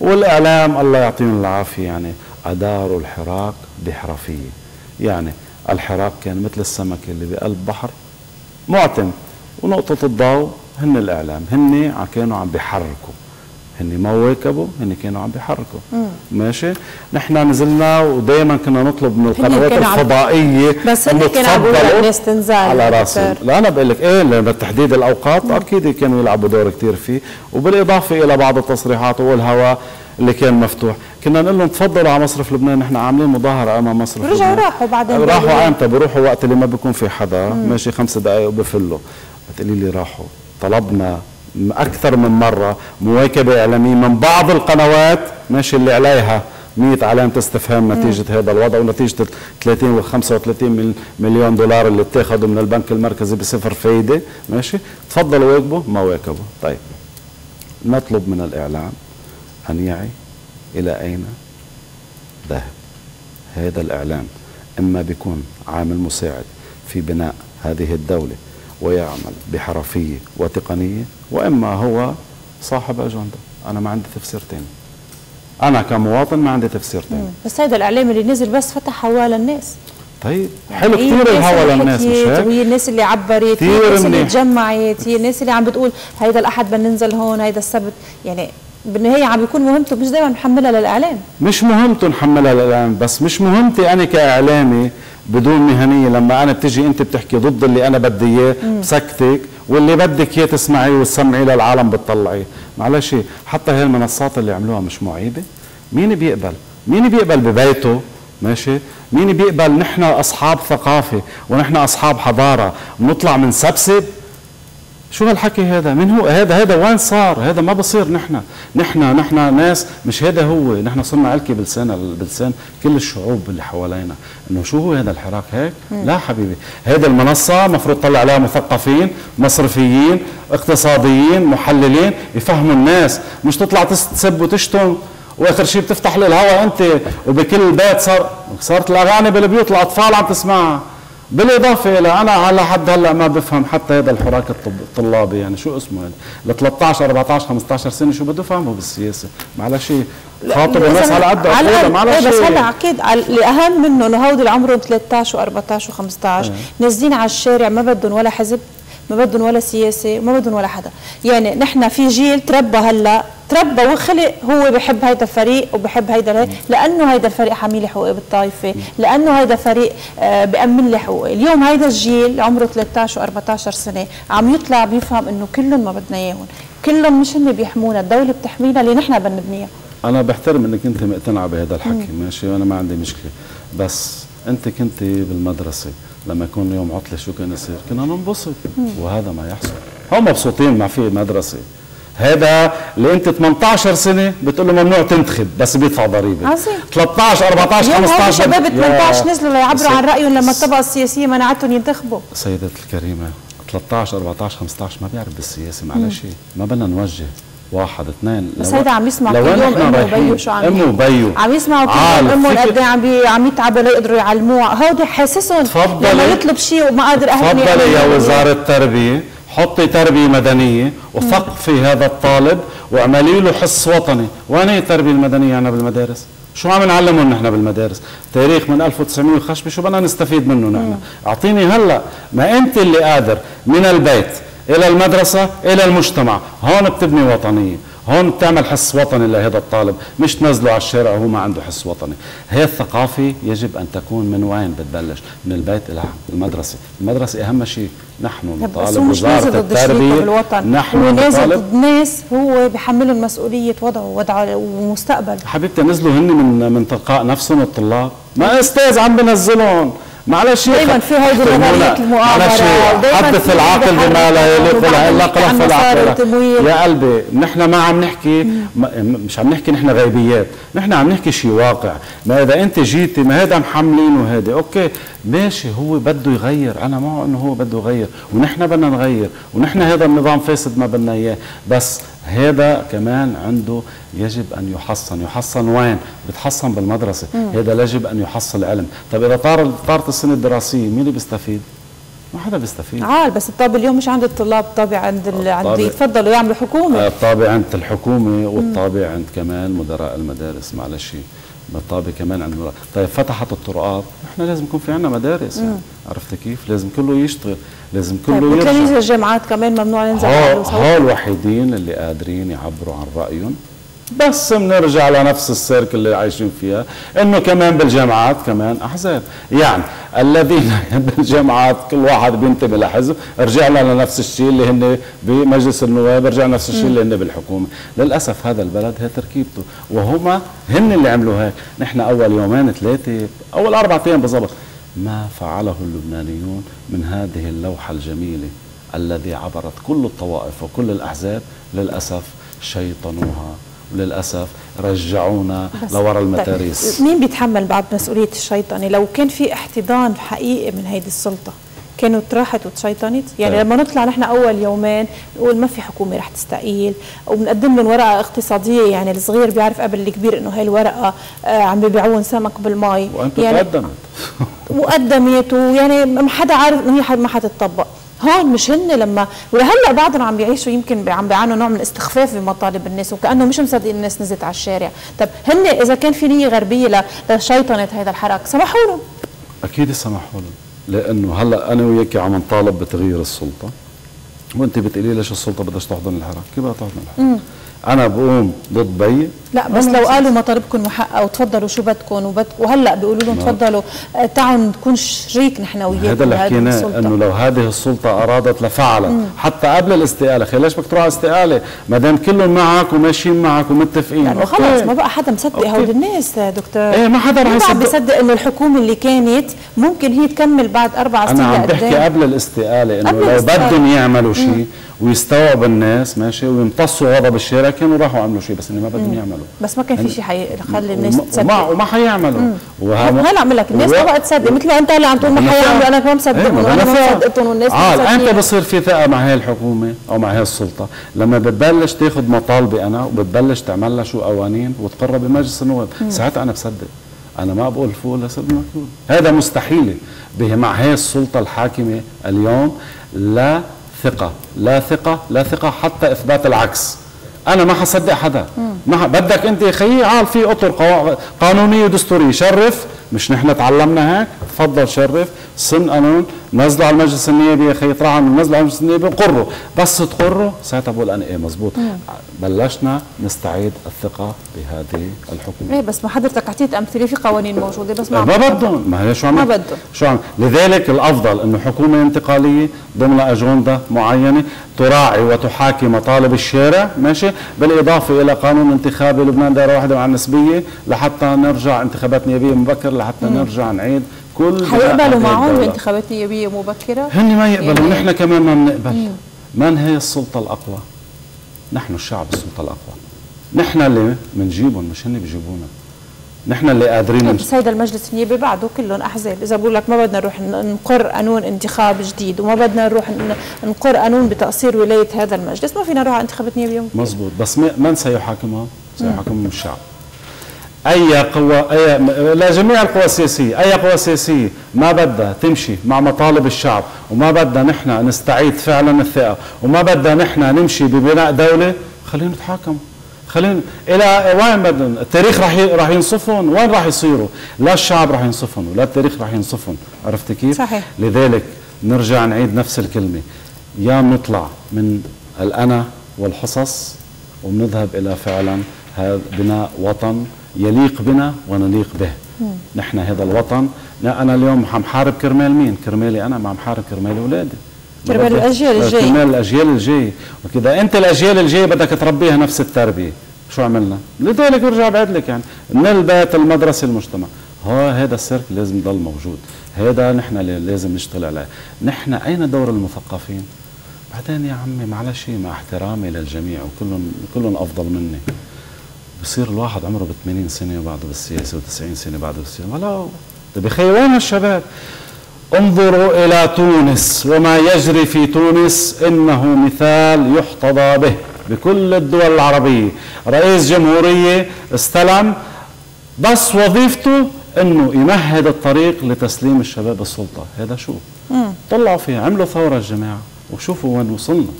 والإعلام الله يعطيهم العافية يعني. أداروا الحراك بحرفية. يعني الحراك كان مثل السمك اللي بقلب بحر معتم. ونقطة الضوء هن الإعلام. هن كانوا عم بيحركوا. هن ما واكبوا هن كانوا عم بيحركوا. ماشي؟ نحن نزلنا ودائما كنا نطلب من القنوات الفضائية بس هن كانوا عم الناس تنزل على راسي لا أنا بقول لك إيه لتحديد الأوقات مم. أكيد كانوا يلعبوا دور كثير فيه. وبالإضافة إلى بعض التصريحات والهواء اللي كان مفتوح. كنا نقول لهم تفضلوا على مصرف لبنان نحن عاملين مظاهرة امام مصرف رجعوا لبنان. رجعوا راحوا بعدين راحوا إمتى بيروحوا وقت اللي ما بيكون في حدا. مم. ماشي خمس دقائق وبفلوا. بتقولي لي راحوا. طلبنا أكثر من مرة مواكبة إعلامية من بعض القنوات ماشي اللي عليها 100 علامة استفهام نتيجة مم. هذا الوضع ونتيجة 30 و 35 مليون دولار اللي اتاخذوا من البنك المركزي بصفر فايدة ماشي. تفضلوا واكبوا ما واكبوا. طيب نطلب من الإعلام أن يعي إلى أين؟ ذهب. هذا الإعلام إما بيكون عامل مساعد في بناء هذه الدولة ويعمل بحرفية وتقنية وإما هو صاحب أجندة. أنا ما عندي تفسير تاني. أنا كمواطن ما عندي تفسير تاني. بس هذا الإعلام اللي نزل بس فتح هوا للناس طيب حلو يعني كثير الهوا للناس مش هيك؟ وهي الناس اللي عبرت هي الناس اللي تجمعت هي الناس اللي عم بتقول هيدا الأحد بدنا ننزل هون هيدا السبت. يعني بالنهايه عم بيكون مهمته مش دائما محملها للإعلام. مش مهمته نحملها للإعلام بس مش مهمتي أنا كإعلامي بدون مهنية. لما أنا بتجي أنت بتحكي ضد اللي أنا بدي إياه بسكتك واللي بدك إياه تسمعيه وتسمعيه للعالم بتطلعيه معلش حتى هي المنصات اللي عملوها مش معيبه مين بيقبل؟ مين بيقبل ببيته؟ ماشي. مين بيقبل؟ نحن أصحاب ثقافة ونحن أصحاب حضارة. بنطلع من سبسب شو هالحكي هذا؟ من هو؟ هذا هذا وين صار؟ هذا ما بصير نحن. نحن نحن ناس مش هذا هو. نحن صرنا علكي بلسان بلسان كل الشعوب اللي حوالينا. إنه شو هو هذا الحراك هيك؟ مم. لا حبيبي. هذا المنصة مفروض تطلع عليها مثقفين مصرفيين اقتصاديين محللين يفهموا الناس. مش تطلع تسب وتشتم وآخر شيء بتفتح الهواء أنت وبكل بيت صار صارت الأغاني بالبيوت الأطفال عم تسمعها. بالإضافة إلى أنا على حد هلأ ما بفهم حتى هذا الحراك الطلابي يعني شو اسمه؟ هذا ل 13 14 15 سنة شو بده فهمه بالسياسة؟ معلش خاطب الناس على قد عقولها معلش. بس هذا أكيد الاهم منه إنه هودي اللي عمرهم 13 و14 و15 نازلين على الشارع ما بدهم ولا حزب. ما بدهم ولا سياسة وما بدهم ولا حدا. يعني نحن في جيل تربى هلا تربى وخلق هو بحب هيدا الفريق وبحب هيدا لأنه هيدا الفريق حامي حقوقي بالطائفه لأنه هيدا فريق آه بأمن لي حقوقي اليوم هيدا الجيل عمره 13 و14 سنة عم يطلع بيفهم إنه كلهم ما بدنا إياهم. كلهم مش هن بيحمونا الدولة بتحمينا اللي نحن بنبنيها أنا بحترم إنك أنت مقتنعه بهذا الحكي. ماشي؟ وأنا ما عندي مشكلة. بس أنت كنت بالمدرسة. لما يكون يوم عطلة شو كان يصير؟ كنا ننبسط. وهذا ما يحصل. هم مبسوطين ما في مدرسة. هذا اللي انت 18 سنة بتقول له ممنوع تنتخب بس بيدفع ضريبة. عظيم. 13 14 15 شباب 18 نزلوا ليعبروا عن رأيهم لما الطبقة السياسية منعتهم ينتخبوا. سيدتي الكريمة 13 14 15 ما بيعرف بالسياسة معلش. ما بدنا نوجه. واحد اثنين. بس هيدا عم يسمع كل يوم امه وبيو شو عم امه وبيو عم يسمعوا كل يوم امهم قد إيه عم عم يتعبوا ليقدروا يعلموها. هودي حاسسهم لما يطلب شيء وما قادر اهله تفضلي يا وزارة التربية. حطي تربية مدنية وثقفي هذا الطالب واعملي له حس وطني. وين هي التربية المدنية عنا بالمدارس؟ شو عم نعلمهم نحن بالمدارس؟ تاريخ من 1900 وخشبة شو بدنا نستفيد منه نحن؟ أعطيني هلأ ما أنت اللي قادر من البيت إلى المدرسة إلى المجتمع. هون بتبني وطنية. هون بتعمل حس وطني لهذا الطالب. مش تنزله على الشارع وهو ما عنده حس وطني. هي الثقافة يجب أن تكون من وين بتبلش؟ من البيت إلى المدرسة. المدرسة أهم شيء. نحن نطالب وزارة التربية. نحن نازل ضد ناس هو بحملهم مسؤولية وضعه وضعه ومستقبل. حبيبتي نزلوا هن من من تلقاء نفسهم الطلاب. ما أستاذ عم بنزلهم. معلش دائما في هيدي نظريه المؤامرة حدث العاقل بما لا يليق الا قلف العقل يا قلبي نحن ما عم نحكي مش عم نحكي نحن غيبيات. نحن عم نحكي شيء واقع. ما إذا أنت جيتي ما هذا محملينه هذا أوكي ماشي هو بده يغير. أنا معه إنه هو بده يغير. ونحن بدنا نغير. ونحن هذا النظام فاسد ما بدنا إياه. بس هذا كمان عنده يجب أن يحصن. يحصن وين؟ بتحصن بالمدرسة. مم. هذا يجب أن يحصل علم طيب إذا طار طارت السنة الدراسية مين اللي بيستفيد؟ ما حدا بيستفيد. عال بس الطابع اليوم مش عند الطلاب طابع عند عند يتفضلوا يعملوا حكومة. الطابع عند الحكومة والطابع عند كمان مدراء المدارس. معلش. بالطابة كمان عند مدراء طيب فتحت الطرقات إحنا لازم يكون في عندنا مدارس يعني. عرفت كيف؟ لازم كله يشتغل لازم كله طيب يرجع. الجامعات كمان ممنوع ننزل هو الوحيدين اللي قادرين يعبروا عن رأيهم. بس بنرجع لنفس السيرك اللي عايشين فيها. إنه كمان بالجامعات كمان أحزاب. يعني الذين (laughs) بالجامعات كل واحد بينتمي لحزب. رجعنا لنفس الشيء اللي هن بمجلس النواب رجع نفس الشيء اللي هن بالحكومة. للأسف هذا البلد هي تركيبته. وهما هن اللي عملوا هيك. نحن أول يومين ثلاثة أول أربع أيام بالضبط. ما فعله اللبنانيون من هذه اللوحة الجميلة الذي عبرت كل الطوائف وكل الأحزاب. للأسف شيطنوها وللاسف رجعونا لورا طيب، المتاريس. مين بيتحمل بعد مسؤولية الشيطنه لو كان في احتضان حقيقي من هيدي السلطة كانت راحت وتشيطنت يعني طيب. لما نطلع نحن أول يومين نقول ما في حكومة رح تستقيل وبنقدم لهم ورقة اقتصادية يعني الصغير بيعرف قبل الكبير إنه هاي الورقة آه عم بيبيعون سمك بالمي. وانت يعني تقدمت. (laughs) وقدمت ويعني ما حدا عارف إنه هي ما حتطبق. هون مش هن لما ولهلا بعضهم عم بيعيشوا يمكن عم بيعانوا نوع من الاستخفاف بمطالب الناس وكأنه مش مصدقين الناس نزلت على الشارع، طب هن إذا كان في نية غربية لشيطنة هذا الحراك سمحوا لهم. أكيد سمحوا لهم لأنه هلأ أنا وياك عم نطالب بتغيير السلطة. وأنت بتقولي ليش السلطة بدها تحضن الحراك؟ كيف بدها تحضن الحراك؟ أنا بقوم ضد بيي لا بس لو قالوا مطالبكم محققة وتفضلوا شو بدكم وبد... وهلأ بيقولوا لهم تفضلوا آه، تعالوا نكون شريك نحن وياكم هذا اللي حكيناه إنه لو هذه السلطة أرادت لفعلت. حتى قبل الاستقالة خي ليش بدك تروح على استقاله ما دام كلهم معك وماشيين معك ومتفقين. لأنه خلص ما بقى حدا مصدق هول الناس دكتور. إيه ما حدا رح يصدق. بيصدق إنه الحكومة اللي كانت ممكن هي تكمل بعد أربع سنين أنا عم بحكي قبل الاستقالة إنه لو بدهم يعملوا شيء ويستوعبوا الناس ماشي ويمتصوا غضب الشارع كانوا راحوا عملوا شيء بس انه ما بدهم يعملوا. بس ما كان في شيء حيخلي الناس تصدق. وما وما حيعملوا. هلا عم لك الناس ما بقت تصدق. مثل ما انت هلا عم تقول ما حيعملوا. أنا ما مصدقهم. وأنا ما مصدقتهم والناس آه إمتى بصير في ثقة مع هي الحكومة أو مع هي السلطة؟ لما بتبلش تاخذ مطالبي أنا وبتبلش تعمل لها شو قوانين وتقرب بمجلس النواب ساعتها أنا بصدق. أنا ما بقول فول لسد مكيول هذا مستحيل مع هي السلطة الحاكمة اليوم لا ثقة. لا ثقة لا ثقة حتى إثبات العكس. أنا ما حصدق حدا. ما بدك أنت خيي عال في أطر قانونية ودستورية شرف مش نحن تعلمنا هيك. تفضل شرف سن قانون. نزلوا على المجلس النيابي يا خي طلعوا نزلوا على المجلس النيابي قروا. بس تقروا ساعتها بقول أنا إيه مزبوط. بلشنا نستعيد الثقة بهذه الحكومة. إيه بس ما حضرتك أعطيت أمثلة في قوانين موجودة بس ما ما بدهم. ما هي شو عم ما بدهم. شو عم لذلك الأفضل إنه حكومة انتقالية ضمن أجندة معينة تراعي وتحاكي مطالب الشارع ماشي؟ بالإضافة إلى قانون انتخابي لبنان دائرة واحدة مع النسبية لحتى نرجع انتخابات نيابية مبكر لحتى مم. نرجع نعيد كل حيقبلوا معهم بانتخابات نيابيه مبكره هن ما يقبلوا. ونحن يعني كمان ما بنقبل. من هي السلطة الأقوى؟ نحن الشعب السلطة الأقوى. نحن اللي بنجيبهم مش هن بيجيبونا نحن اللي قادرين بس هيدا المجلس النيابي بعده كلهم أحزاب. إذا بقول لك ما بدنا نروح نقر قانون انتخاب جديد وما بدنا نروح نقر قانون بتقصير ولاية هذا المجلس ما فينا نروح على انتخابات نيابية مزبوط. بس من سيحاكمها؟ سيحاكمهم الشعب. أي قوة اي لا جميع القوى السياسية أي قوى سياسية. ما بدها تمشي مع مطالب الشعب وما بدها نحن نستعيد فعلا الثقة وما بدها نحن نمشي ببناء دولة. خلينا نتحاكم. خلينا إلى وين بدهم التاريخ راح راح ينصفهم وين راح يصيروا؟ لا الشعب راح ينصفهم ولا التاريخ راح ينصفهم عرفت كيف؟ صحيح. لذلك نرجع نعيد نفس الكلمة. يا نطلع من الأنا والحصص وبنذهب إلى فعلا هذا بناء وطن. يليق بنا ونليق به. نحن هذا الوطن. أنا اليوم عم حارب كرمال مين؟ كرمالي أنا ما عم حارب كرمال اولادي. كرمال الأجيال الجايه كرمال الأجيال الجايه وكذا انت الأجيال الجايه بدك تربيها نفس التربية. شو عملنا؟ لذلك برجع بعد لك يعني. من البيت المدرسة المجتمع. هو هذا السيرك لازم يضل موجود. هذا نحن لازم نشتغل عليه. نحن أين دور المثقفين؟ بعدين يا عمي معلش مع احترامي للجميع وكلهم كلهم أفضل مني. بصير الواحد عمره ب 80 سنة وبعده بالسياسة و90 سنة بعده بالسياسة ولا طيب يا وين الشباب؟ انظروا إلى تونس وما يجري في تونس إنه مثال يحتضى به بكل الدول العربية، رئيس جمهورية استلم بس وظيفته إنه يمهد الطريق لتسليم الشباب السلطة، هذا شو؟ مم. طلعوا فيه عملوا ثورة الجماعة وشوفوا وين وصلنا.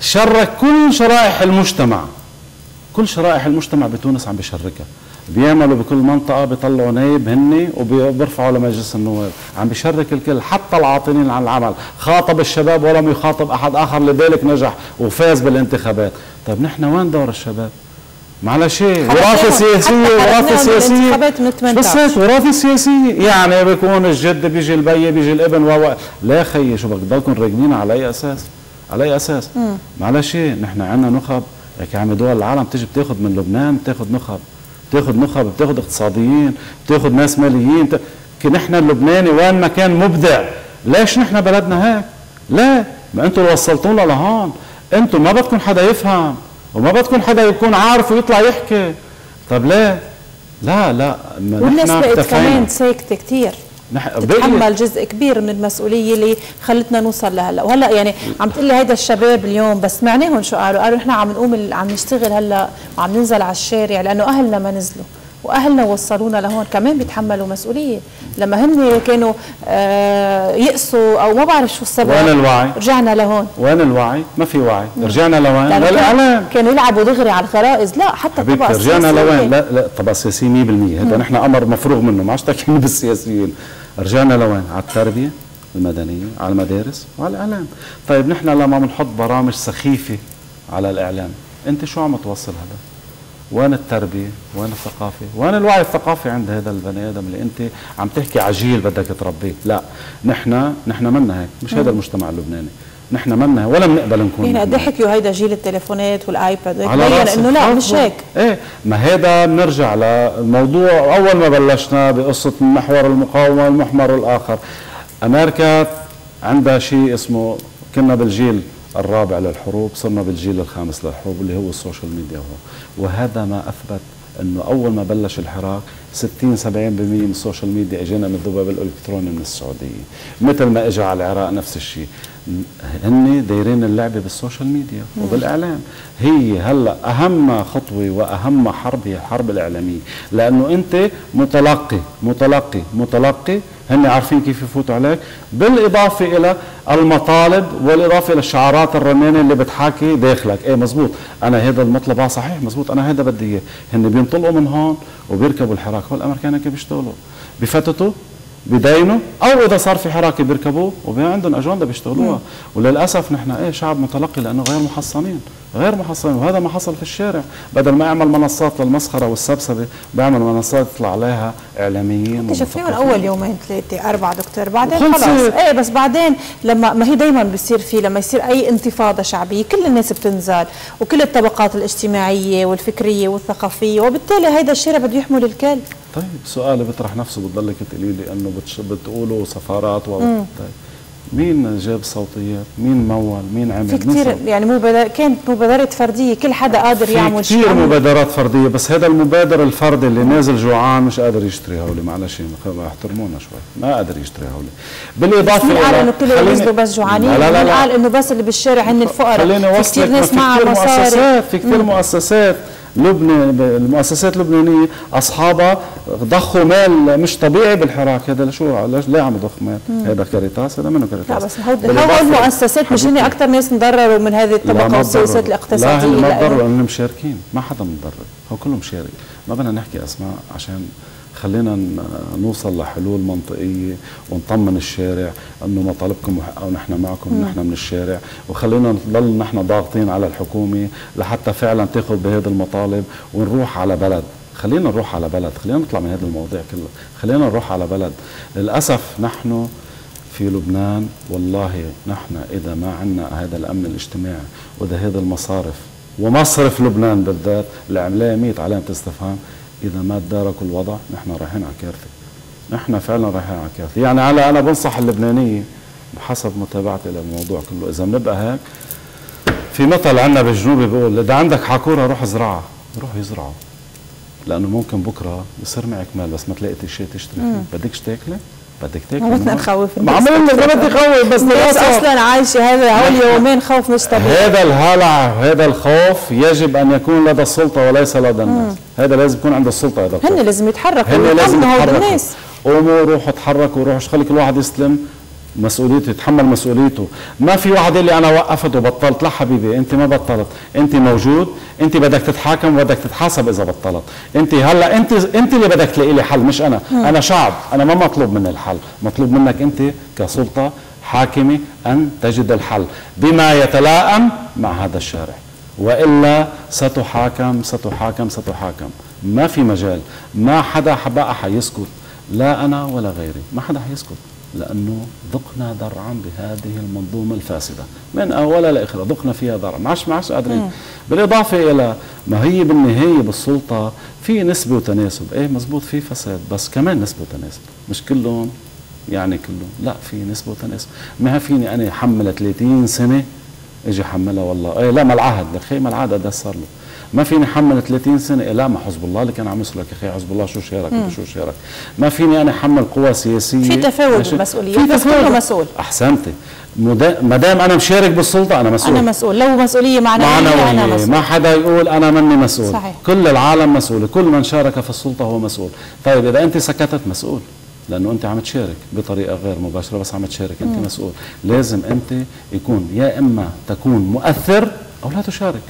شرك كل شرائح المجتمع كل شرائح المجتمع بتونس عم بيشاركها بيعملوا بكل منطقة بيطلعوا نايب هني وبيرفعوا لمجلس النواب. عم بيشارك الكل حتى العاطلين عن العمل. خاطب الشباب ولم يخاطب أحد آخر لذلك نجح وفاز بالانتخابات. طيب نحن وين دور الشباب؟ معلش إيه وراثة سياسية وراثة سياسية بس هيك وراثة سياسية يعني بيكون الجد بيجي البي بيجي الابن و لا خيي شو بدك تضلكم راكبين على أي أساس؟ على أي أساس؟ معلش إيه نحن عندنا نخب. لك يا عمي دول العالم تيجي بتاخذ من لبنان بتاخذ نخب بتاخذ نخب بتاخذ اقتصاديين بتاخذ ناس ماليين. نحن اللبناني وين ما كان مبدع ليش نحن بلدنا هيك؟ لا ما أنتم اللي وصلتونا لهون. أنتم ما بدكم حدا يفهم وما بدكم حدا يكون عارف ويطلع يحكي. طب ليه؟ لا لا والناس بقت كمان ساكتة كثير تتحمل جزء كبير من المسؤولية اللي خلتنا نوصل لهلا وهلا يعني عم تقول لي هيدا الشباب اليوم بس معناهم شو قالوا؟ قالوا نحن عم نقوم عم نشتغل هلا وعم ننزل على الشارع لأنه أهلنا ما نزلوا وأهلنا وصلونا لهون. كمان بيتحملوا مسؤولية. لما هن كانوا آه يقسوا أو ما بعرف شو السبب وين الوعي؟ رجعنا لهون. وين الوعي؟ ما في وعي. رجعنا لوين؟ للإعلام. كانوا يلعبوا دغري على الخرائز. لا حتى طبقه رجعنا لوين؟ لا لا طبقه سياسيه 100% هذا نحن أمر مفروغ منه ما عادش بالسياسيين. رجعنا لوين؟ على التربية المدنية على المدارس وعلى الإعلام. طيب نحن لما بنحط برامج سخيفة على الإعلام. أنت شو عم توصل هدف وين التربية؟ وين الثقافة؟ وين الوعي الثقافي عند هذا البني آدم اللي أنت عم تحكي عجيل بدك تربيه؟ لا نحن نحن منا هيك مش هذا المجتمع اللبناني. نحن منا ولا بنقبل نكون يعني قد حكيوا هيدا جيل التليفونات وال iPad؟ على راسي. انه لا آه، مش هيك إيه ما هذا بنرجع للموضوع أول ما بلشنا بقصة محور المقاومة والمحور الآخر. أمريكا عندها شيء اسمه كنا بالجيل الرابع للحروب صرنا بالجيل الخامس للحروب اللي هو ال social media هو. وهذا ما أثبت إنه أول ما بلش الحراك 60 70% من ال social media إجينا من الذباب الالكتروني من السعودية. مثل ما اجى على العراق نفس الشيء. هن دايرين اللعبه بال social media وبالإعلام. هي هلأ أهم خطوة وأهم حرب هي الحرب الإعلامية. لأنه أنت متلقي متلقي متلقي. هن عارفين كيف يفوتوا عليك. بالإضافة إلى المطالب والإضافة إلى الشعارات الرنانه اللي بتحاكي داخلك. إيه مزبوط. أنا هذا المطلب آه صحيح مزبوط. أنا هذا بدي إياه. هن بينطلقوا من هون وبيركبوا الحراك. والامريكان كيف بيشتغلوا؟ بفتتوا بدينوا أو إذا صار في حراكه بيركبوه وعندهم أجندة بيشتغلوها. وللأسف نحن إيه شعب متلقي لأنه غير محصنين غير محصنين. وهذا ما حصل في الشارع. بدل ما يعمل منصات للمسخرة والسبسبة بيعمل منصات يطلع عليها إعلاميين ومثقفين. اول يومين ثلاثة أربعة دكتور بعدين. خلص إيه بس بعدين لما ما هي دائما بصير في لما يصير أي انتفاضة شعبية كل الناس بتنزل وكل الطبقات الاجتماعية والفكرية والثقافية وبالتالي هيدا الشارع بده يحمل الكل طيب سؤالي بيطرح نفسه بتضلك تقولي لي إنه بتش... بتقولوا سفارات و طيب. مين جاب صوتيات؟ مين مول؟ مين عمل؟ في كثير؟ يعني مبادرة كانت مبادرات فردية كل حدا قادر في يعمل كثير شيء. مبادرات فردية بس هذا المبادر الفردي اللي نازل جوعان مش قادر يشتري هولي. معلش احترمونا شوي. ما قادر يشتري هولي. بالإضافة مين قال إنه كل اللي نزلوا بس جوعانين؟ لا لا لا. قال إنه بس اللي بالشارع هن الفقراء. خليني في أوصلك كثير ناس في معها كثير مصاري مؤسسات في كثير مؤسسات. لبنان المؤسسات اللبنانية أصحابها ضخوا مال مش طبيعي بالحراك. هذا ليش ليه عم يضخ مال؟ هذا كاريتاس هذا منه كاريتاس لا بس هو المؤسسات مش هن أكثر ناس انضرروا من هذه الطبقه تضرروا. الاقتصاديه لا هن ما تضرروا لانهم مشاركين ما حدا متضرر هو كله مشارك ما بدنا نحكي أسماء عشان خلينا نوصل لحلول منطقية ونطمن الشارع إنه مطالبكم محققه ونحن معكم ونحن من الشارع. وخلينا نضل نحن ضاغطين على الحكومة لحتى فعلا تاخذ بهذه المطالب ونروح على بلد. خلينا نروح على بلد. خلينا نطلع من هذه المواضيع كلها خلينا نروح على بلد. للأسف نحن في لبنان والله نحن إذا ما عندنا هذا الأمن الاجتماعي وإذا هذا المصارف ومصرف لبنان بالذات اللي عملها 100 علامة إستفهام إذا ما تداركوا الوضع نحن رايحين على كارثة نحن فعلا رايحين على كارثة يعني على أنا بنصح اللبنانية بحسب متابعتي للموضوع كله. إذا بنبقى هيك في مثل عندنا بالجنوب بيقول إذا عندك حكورة روح زرعها. روح يزرعه لأنه ممكن بكرة يصير معك مال بس ما تلاقي شيء تشتري فيه. بدكش تاكله؟ بدك تاكل ما بدنا نخوف. ما الناس. عملنا ما بدي خوف بس الناس أصلا عايشة هذا هول يومين خوف مش طبيعي. هذا الهلع هذا الخوف يجب أن يكون لدى السلطة وليس لدى الناس. هذا لازم يكون عند السلطة هذا هن لازم يتحركوا هن لازم يتحركوا. الناس. قوموا روحوا اتحركوا روحوا خلي كل واحد يستلم مسؤوليته يتحمل مسؤوليته. ما في واحد يقول لي أنا وقفت وبطلت. لا حبيبي أنت ما بطلت. أنت موجود. أنت بدك تتحاكم وبدك تتحاسب إذا بطلت. أنت هلأ أنت أنت اللي بدك تلاقي لي حل مش أنا. أنا شعب. أنا ما مطلوب مني الحل. مطلوب منك أنت كسلطة حاكمة أن تجد الحل. بما يتلائم مع هذا الشارع. وإلا ستحاكم ستحاكم ستحاكم. ما في مجال. ما حدا بقى حيسكت. لا أنا ولا غيري. ما حدا حيسكت. لأنه ذقنا ذرعا بهذه المنظومة الفاسدة. من اولها لاخرها ذقنا فيها ذرعا. ما عادش ما عادش قادرين بالإضافة إلى ما هي بالنهاية بالسلطة في نسبة وتناسب. إيه مزبوط في فساد بس كمان نسبة وتناسب. مش كلهم يعني كلهم. لا في نسبة وتناسب. ما فيني أنا حمل 30 سنة إجي حملها والله. إيه لا ما العهد. لخي ما العهد قد صار له ما فيني حمل 30 سنة؟ إيه لا ما حزب الله اللي كان عم يسلك يا أخي حزب الله شو شارك؟ انت شو شارك؟ ما فيني أنا حمل قوى سياسية؟ في تفاوت ماشي؟ بالمسؤوليات، في بس كله تفاوت. مسؤول. أحسنتي. ما دام أنا مشارك بالسلطة أنا مسؤول. أنا مسؤول. لو مسؤولية معنويه أنا معنوية مسؤول. ما حدا يقول أنا مني مسؤول. صحيح. كل العالم مسؤول. كل من شارك في السلطة هو مسؤول. طيب إذا أنت سكتت مسؤول. لأنه أنت عم تشارك بطريقة غير مباشرة بس عم تشارك أنت مسؤول. لازم أنت يكون يا إما تكون مؤثر أو لا تشارك.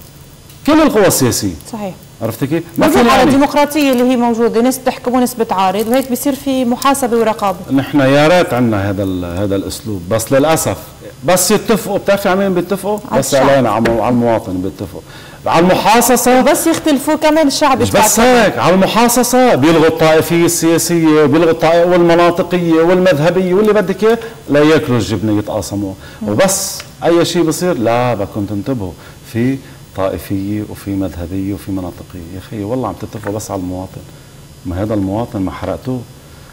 كل القوى السياسية. صحيح. عرفت كيف؟ ما فينا على يعني. الديمقراطية اللي هي موجودة؟ ناس بتحكم وناس بتعارض وهيك بصير في محاسبة ورقابة. نحن يا ريت عندنا هذا هذا الأسلوب بس للأسف بس يتفقوا. بتعرفي على مين بيتفقوا؟ بس. علينا على المواطن بيتفقوا. على المحاصصة؟ بس يختلفوا كمان الشعب مش بس. هيك على المحاصصة. بيلغوا الطائفية السياسية بيلغوا الطائفة والمناطقية والمذهبية واللي بدك إياه لا ياكلوا الجبنة يتقاسموا وبس أي شيء بصير لا بدكم تنتبهوا. في طائفية وفي مذهبية وفي مناطقية يا أخي والله عم تتفقوا بس على المواطن. ما هذا المواطن ما حرقتوه.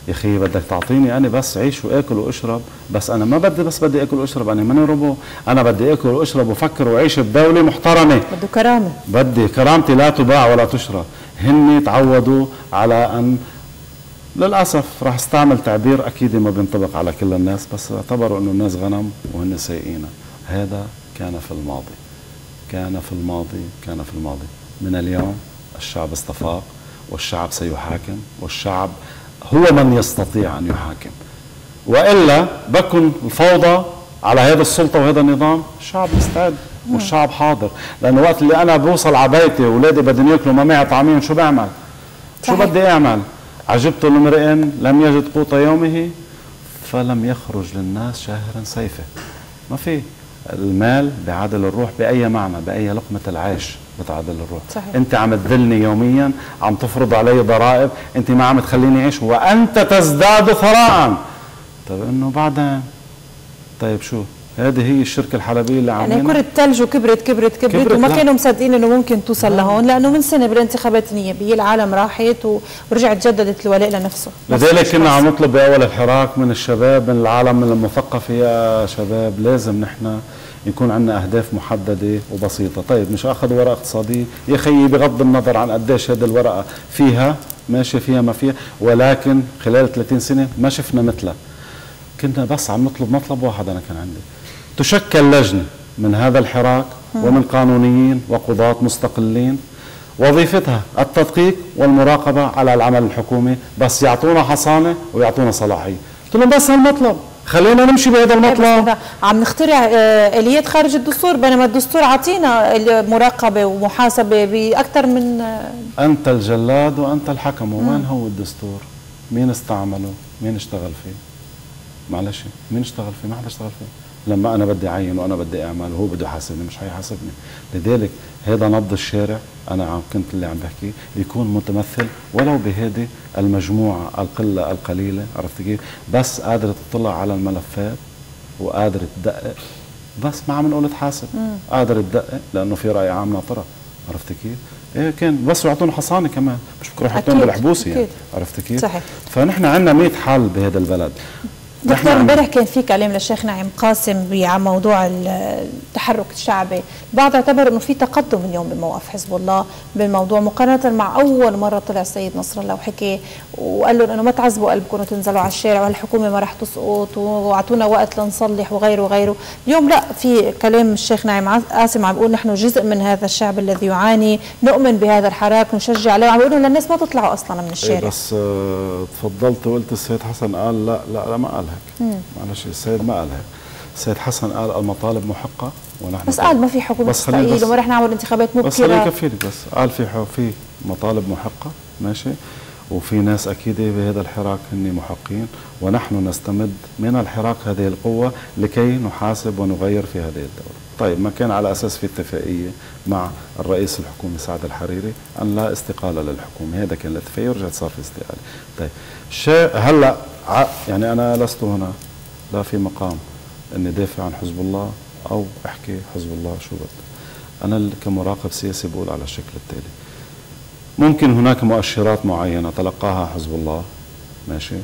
يا أخي بدك تعطيني أنا بس عيش وآكل وأشرب. بس أنا ما بدي بس بدي آكل وأشرب أنا ماني روبو أنا بدي آكل وأشرب وفكر واعيش بدولة محترمة. بده كرامة. بدي كرامتي لا تباع ولا تشرى هن تعودوا على أن للأسف راح استعمل تعبير أكيد ما بينطبق على كل الناس بس اعتبروا إنه الناس غنم وهن سايقين هذا كان في الماضي. كان في الماضي كان في الماضي من اليوم الشعب استفاق والشعب سيحاكم والشعب هو من يستطيع أن يحاكم وإلا بكن الفوضى على هذه السلطة وهذا النظام الشعب مستعد والشعب حاضر لأنه وقت اللي أنا بوصل على بيتي واولادي بدهم يأكلوا ما معي طعمين شو بعمل؟ شو صحيح. بدي أعمل؟ عجبت لامرئ لم يجد قوت يومه فلم يخرج للناس شاهرا سيفه ما في المال بيعادل الروح بأي معنى؟ بأي لقمة العيش بتعادل الروح. صحيح. أنت عم تذلني يوميا عم تفرض علي ضرائب أنت ما عم تخليني أعيش وأنت تزداد ثراء. طيب إنه بعدين؟ طيب شو؟ هذه هي الشركة الحلبيه اللي يعني عاملينها كرة ثلج وكبرت كبرت كبرت, كبرت، وما لا. كانوا مصدقين إنه ممكن توصل لهون. لأنه من سنة بالانتخابات النيابية العالم راحت ورجعت جددت الولاء لنفسه. لذلك كنا عم نطلب بأول الحراك من الشباب من العالم من المثقف يا شباب لازم نحن يكون عندنا أهداف محددة وبسيطة، طيب مش اخذوا ورقة اقتصادية، يا خيي بغض النظر عن قديش هذه الورقة فيها ماشي فيها ما فيها، ولكن خلال 30 سنة ما شفنا مثلها. كنا بس عم نطلب مطلب واحد أنا كان عندي. تشكل لجنة من هذا الحراك ومن قانونيين وقضاة مستقلين. وظيفتها التدقيق والمراقبة على العمل الحكومي بس يعطونا حصانة ويعطونا صلاحية. قلت لهم بس هالمطلب. خلينا نمشي بهذا هذا عم نخترع آه، آليات خارج الدستور بينما الدستور عطينا مراقبه ومحاسبة بأكثر من آه، أنت الجلاد وأنت الحكم وين هو الدستور؟ مين استعمله؟ مين اشتغل فيه؟ معلش مين اشتغل فيه؟ ما حدا اشتغل فيه. لما أنا بدي أعين وأنا بدي أعمل وهو بده يحاسبني مش حيحاسبني. لذلك هذا نبض الشارع أنا عم كنت اللي عم بحكي يكون متمثل ولو بهذه المجموعة القلة القليلة عرفت كيف بس قادره تطلع على الملفات وقادره تدقق بس ما عم نقول تحاسب قادر تدقق لأنه في رأي عام ناطرة عرفت كيف؟ إيه كان بس يعطونا حصانة كمان مش بكره يحطونا أكيد، بالحبوسه يعني. عرفت كيف؟ صحيح. فنحن عندنا 100 حل بهذا البلد دكتور امبارح كان في كلام للشيخ نعيم قاسم على موضوع التحرك الشعبي، البعض اعتبر إنه في تقدم اليوم بموقف حزب الله بالموضوع. مقارنة مع أول مرة طلع السيد نصر الله وحكي وقال لهم إنه ما تعذبوا قلبكم وتنزلوا على الشارع والحكومة ما راح تسقط وأعطونا وقت لنصلح وغيره وغيره، اليوم لا في كلام الشيخ نعيم قاسم عم بيقول نحن جزء من هذا الشعب الذي يعاني، نؤمن بهذا الحراك نشجع عليه. وعم بيقولوا للناس ما تطلعوا أصلا من إيه الشارع. بس آه، تفضلت وقلت السيد حسن قال لا لا, لا ما قال هيك. معلش السيد ما قال هيك السيد حسن قال المطالب محقة ونحن بس قال ما في حكومه بس تستقيل بس- وما رح نعمل انتخابات بس خليني مبكره يكفيلك بس. قال في في مطالب محقة ماشي؟ وفي ناس أكيد بهذا الحراك هن محقين ونحن نستمد من الحراك هذه القوة لكي نحاسب ونغير في هذه الدولة. طيب ما كان على أساس في اتفاقية مع الرئيس الحكومي سعد الحريري أن لا استقالة للحكومة، هذا كان الاتفاقيه ورجعت صار في استقالة. طيب شيء. هلا يعني أنا لست هنا لا في مقام إني دافع عن حزب الله أو أحكي حزب الله شو بدي. أنا كمراقب سياسي بقول على الشكل التالي. ممكن هناك مؤشرات معينة تلقاها حزب الله ماشي.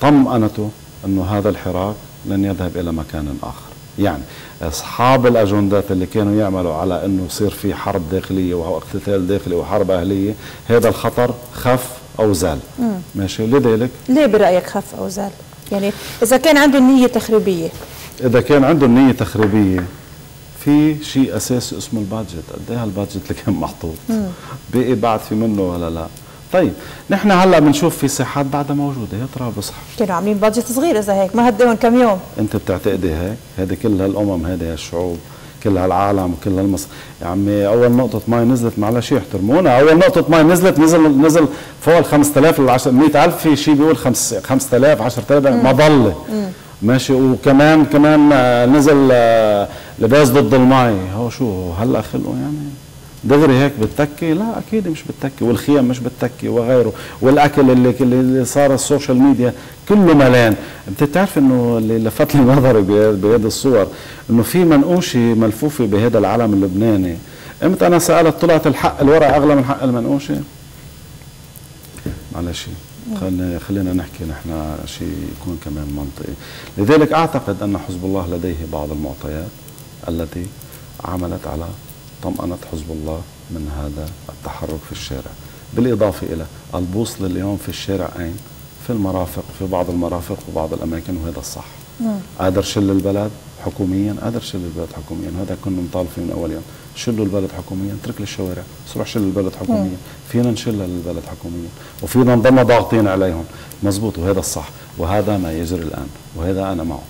طمأنته إنه هذا الحراك لن يذهب إلى مكان آخر. يعني أصحاب الأجندات اللي كانوا يعملوا على إنه يصير في حرب داخلية واقتتال داخلي وحرب أهلية هذا الخطر خف أو زال. ماشي. لذلك ليه برأيك خف أو زال؟ يعني إذا كان عنده نية تخريبية. إذا كان عنده نية تخريبية في شيء أساسي اسمه البادجت. قد إيه هالبادجت اللي كان محطوط؟ بقي بعد في منه ولا لا؟ طيب نحن هلأ بنشوف في ساحات بعدها موجودة. يا ترى بصح كانوا عاملين بادجت صغير إذا هيك ما هديهم كم يوم. أنت بتعتقدي هيك؟ هذه كل هالامم هذه هالشعوب. كل هالعالم وكل هالمصر يا عمي أول نقطة مي نزلت معلش يحترمونا. أول نقطة مي نزلت نزل نزل فوق ال 5000 ل 100000 في شيء بيقول 5000 10000 مظله ماشي. وكمان كمان نزل آه، لباس ضد المي هو شو هلا خلقوا يعني؟ دغري هيك بتكي لا أكيد مش بتكي والخيام مش بتكي وغيره والأكل اللي اللي صار ال social media كله ملان. أنت بتعرف إنه اللي لفت لي (laughs) نظري بهذه الصور إنه في منقوشة ملفوفة بهذا العلم اللبناني. إمتى أنا سألت طلعت الحق الورق أغلى من حق المنقوشة؟ معلش خلينا نحكي نحن شيء يكون كمان منطقي. لذلك أعتقد أن حزب الله لديه بعض المعطيات التي عملت على طمأنة حزب الله من هذا التحرك في الشارع. بالإضافة إلى البوصلة اليوم في الشارع أين؟ في المرافق في بعض المرافق وبعض الأماكن وهذا الصح. قادر شل البلد حكوميا قادر شل البلد حكوميا. هذا كنا نطالب فيه من أول يوم. شلوا البلد حكوميا اترك الشوارع بس روح شل البلد حكوميا. فينا نشلها للبلد حكوميا. وفينا نضلنا ضاغطين عليهم. مزبوط. وهذا الصح. وهذا ما يجري الآن. وهذا أنا معه.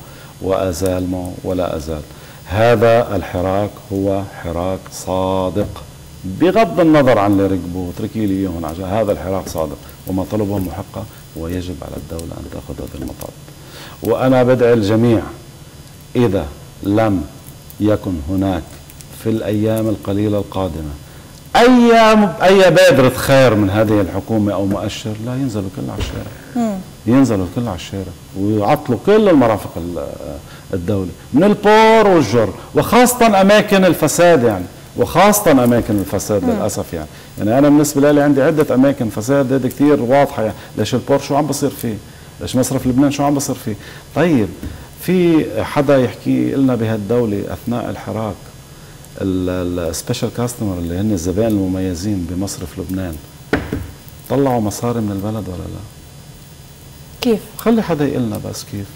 وأزال معه ولا أزال. هذا الحراك هو حراك صادق. بغض النظر عن اللي ركبوا اتركي لي إياهم هذا الحراك صادق. وما طلبه محقق ويجب على الدولة أن تأخذ هذا المطالب وأنا بدعي الجميع إذا لم يكن هناك في الأيام القليلة القادمة أي أي بادرة خير من هذه الحكومة أو مؤشر لا ينزلوا كل على الشارع ينزلوا كل على الشارع ويعطلوا كل المرافق الدولة. من البور والجر وخاصة أماكن الفساد يعني وخاصة أماكن الفساد مم. للأسف يعني. يعني أنا بالنسبة لي عندي عدة أماكن فساد هذه كثير واضحة يعني. ليش البور؟ شو عم بصير فيه؟ ليش مصرف لبنان؟ شو عم بصير فيه؟ طيب في حدا يحكي لنا بهالدولة أثناء الحراك ال special customer اللي هن الزبائن المميزين بمصرف لبنان طلعوا مصاري من البلد ولا لا؟ كيف؟ خلي حدا يقول لنا بس كيف.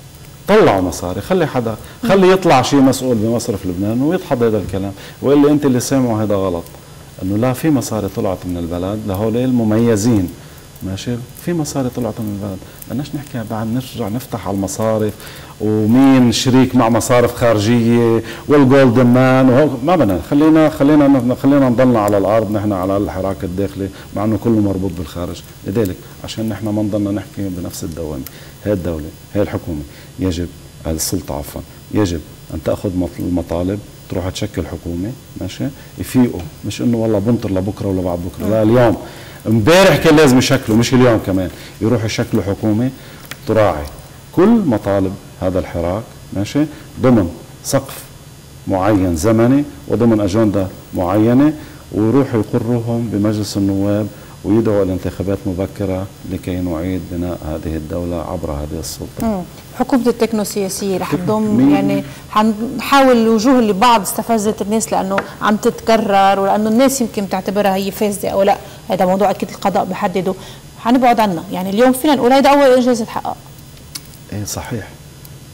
طلعوا مصاري خلي حدا خلي يطلع شيء مسؤول بمصرف لبنان ويدحض هذا الكلام. ويقول لي أنت اللي سامعه هذا غلط إنه لا في مصاري طلعت من البلد لهول المميزين. ماشي؟ في مصاري طلعت من البلد. بدناش نحكي بعد نرجع نفتح على المصارف. ومين شريك مع مصارف خارجية؟ والجولدن مان ما بدنا. خلينا خلينا خلينا نضلنا على الأرض نحن على الحراك الداخلي مع إنه كله مربوط بالخارج. لذلك عشان نحن ما نضلنا نحكي بنفس الدوامة. هي الدولة هي الحكومة يجب السلطة عفوا يجب أن تأخذ المطالب تروح تشكل حكومة ماشي؟ يفيقوا. مش إنه والله بنطر لبكرة ولا بعد بكرة لا اليوم. امبارح كان لازم يشكلوا مش اليوم كمان يروحوا يشكلوا حكومة تراعي كل مطالب هذا الحراك ماشي؟ ضمن سقف معين زمني وضمن أجندة معينة ويروحوا يقروهم بمجلس النواب ويدعوا الانتخابات مبكرة لكي نعيد بناء هذه الدولة عبر هذه السلطة. حكومة التكنو سياسية رح تضم يعني حنحاول الوجوه اللي بعض استفزت الناس لأنه عم تتكرر ولأنه الناس يمكن تعتبرها هي فاسدة أو لا. هذا موضوع أكيد القضاء بحدده. حنبعد عنها يعني اليوم فينا نقول هذا أول إنجاز تحقق إيه صحيح.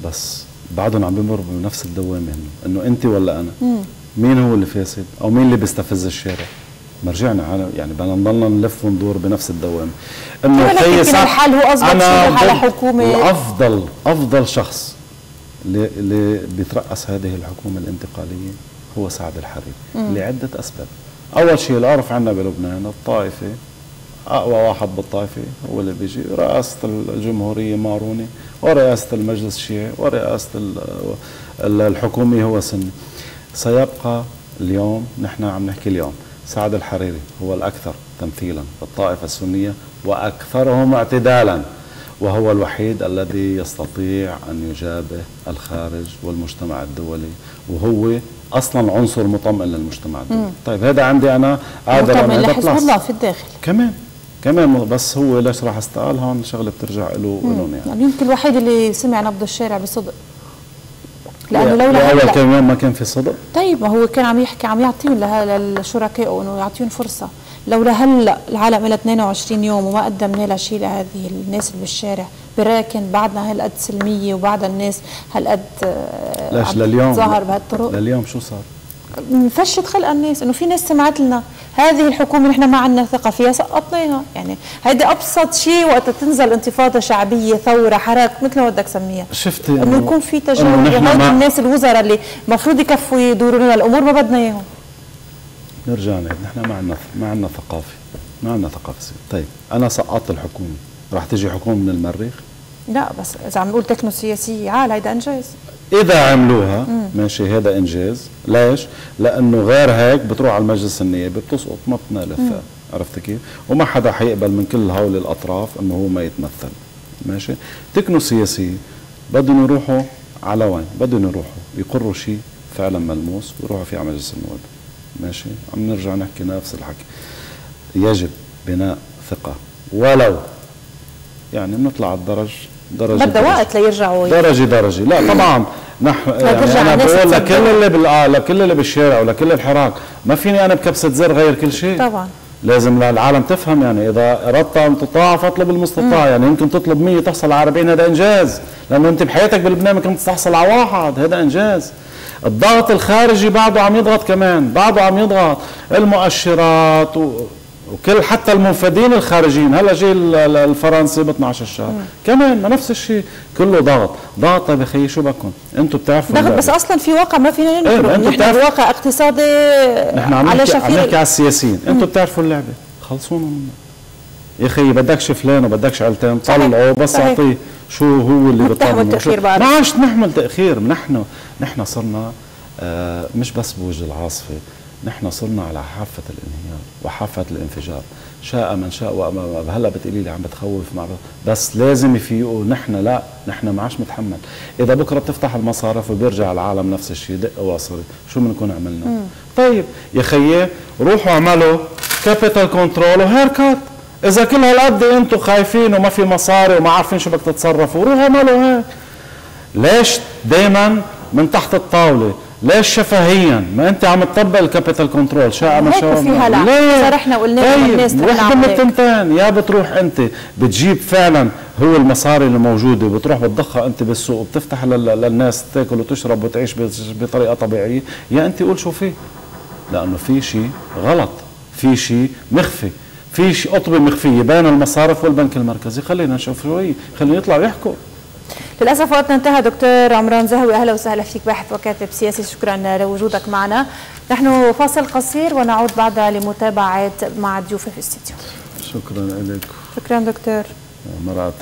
بس بعدهم عم بيمروا بنفس الدوامة إنه انت ولا أنا. مم. مين هو اللي فاسد أو مين اللي بيستفز الشارع؟ مرجعنا على يعني بدنا نضلنا نلف وندور بنفس الدوام. إنه خيي الحال هو أصبح على حكومة. وافضل أفضل شخص اللي, اللي بيترأس هذه الحكومة الانتقالية هو سعد الحريري لعدة أسباب. أول شيء العرف عندنا بلبنان الطائفة أقوى واحد بالطائفة هو اللي بيجي رئاسة الجمهورية ماروني ورئاسة المجلس الشيعي ورئاسة الحكومة هو سني. سيبقى اليوم نحن عم نحكي اليوم. سعد الحريري هو الأكثر تمثيلا بالطائفة السنية وأكثرهم اعتدالا وهو الوحيد الذي يستطيع أن يجابه الخارج والمجتمع الدولي وهو أصلا عنصر مطمئن للمجتمع الدولي. مم. طيب هذا عندي أنا قادر مطمئن لحزب الله في الداخل. كمان كمان بس هو ليش راح استقال؟ هون شغلة بترجع له يعني. يعني يمكن الوحيد اللي سمع نبض الشارع بصدق. لأنه لولا كم يوم ما كان في صدق طيب ما هو كان عم يحكي عم يعطيهم للشركاء إنه يعطيهم فرصة. لولا هلا العالم لها 22 يوم وما قدمنا لها شيء لهذه الناس اللي بالشارع. برايك كان بعدنا هالقد سلمية وبعدها الناس هالقد آه، ليش لليوم؟ ظاهر بهالطرق. لليوم شو صار؟ مفشت خلق الناس إنه في ناس سمعت لنا هذه الحكومة نحن ما عندنا ثقة فيها سقطناها. يعني هيدي أبسط شيء وقت تنزل انتفاضة شعبية ثورة حراك مثل ما بدك سميها. شفت إنه يكون في تجاوز وهيدي الناس الوزراء اللي المفروض يكفوا يدوروا لنا الأمور ما بدنا إياهم. نرجع نحن ما عندنا ما عندنا ثقافة. ما عندنا ثقافة. طيب أنا سقطت الحكومة. راح تجي حكومة من المريخ؟ لا بس إذا عم نقول تكنو سياسية عال هيدا إنجاز. إذا عملوها مم. ماشي هذا إنجاز. ليش؟ لأنه غير هيك بتروح على المجلس النيابي بتسقط ما بتنال عرفت كيف؟ وما حدا حيقبل من كل هول الأطراف إنه هو ما يتمثل. ماشي؟ تكنو سياسيه بدهم يروحوا على وين؟ بدهم يروحوا يقروا شيء فعلا ملموس ويروحوا فيه على مجلس النواب. ماشي؟ عم نرجع نحكي نفس الحكي. يجب بناء ثقة. ولو يعني بنطلع على الدرج درجة بدها وقت ليرجعوا. درجة درجة. لا طبعا. نحن يعني أنا بقول لكل اللي بال آه لكل اللي بالشارع ولكل الحراك ما فيني أنا بكبسة زر غير كل شيء. طبعا. لازم العالم تفهم. يعني إذا أردت أن تطاع فاطلب المستطاع. مم. يعني يمكن تطلب 100 تحصل على 40 هذا إنجاز. لأنه أنت بحياتك بلبنان ممكن تحصل على واحد هذا إنجاز. الضغط الخارجي بعده عم يضغط كمان. بعده عم يضغط. المؤشرات و... وكل حتى المنفذين الخارجيين. هلا جاي الفرنسي ب 12 الشهر كمان ما نفس الشيء. كله ضغط. ضغط طيب يا خيي شو بدكم أنتم بتعرفوا ضغط بس أصلا في واقع ما فينا ننكره إيه نحن واقع اقتصادي نحن عم على شفير عم نحكي على السياسيين. أنتم بتعرفوا اللعبة. خلصونا منها يا خيي بدكش فلان وبدكش علتين. طلعوا بس أعطيه شو هو اللي بيطلبه ما عادش نحمل تأخير. نحن نحن صرنا آه مش بس بوجه العاصفة. نحن صرنا على حافة الانهيار وحافة الانفجار. شاء من شاء وأمام هلا بتقولي لي عم بتخوف مع بس لازم يفيقوا. نحن لا. نحن ما عادش متحمل. إذا بكرة بتفتح المصارف وبيرجع العالم نفس الشيء دق واصل شو بنكون عملنا؟ مم. طيب يا خيي روحوا اعملوا capital control و haircut إذا كل هالقد أنتم خايفين وما في مصاري وما عارفين شو بدك تتصرفوا روحوا اعملوا هيك. ليش دائما من تحت الطاولة ليش شفهيا. ما أنت عم تطبق ال capital control شاء ما شاء الله ليه صرحنا وقلنا طيب للناس وحده من التنتين يا بتروح أنت بتجيب فعلا هو المصاري اللي موجودة بتروح بتضخها أنت بالسوق وبتفتح للناس تاكل وتشرب وتعيش بطريقة طبيعية. يا أنت قول شو في. لأنه في شيء غلط. في شيء مخفي. في شيء قطبه مخفيه بين المصارف والبنك المركزي. خلينا نشوف شوي. خلينا يطلعوا يحكوا. للأسف وقتنا انتهى. دكتور عمران زهوي أهلا وسهلا فيك. باحث وكاتب سياسي شكرا لوجودك معنا. نحن فاصل قصير ونعود بعدها لمتابعة مع ضيوفي في الاستديو. شكرا لك. شكرا دكتور. مرأة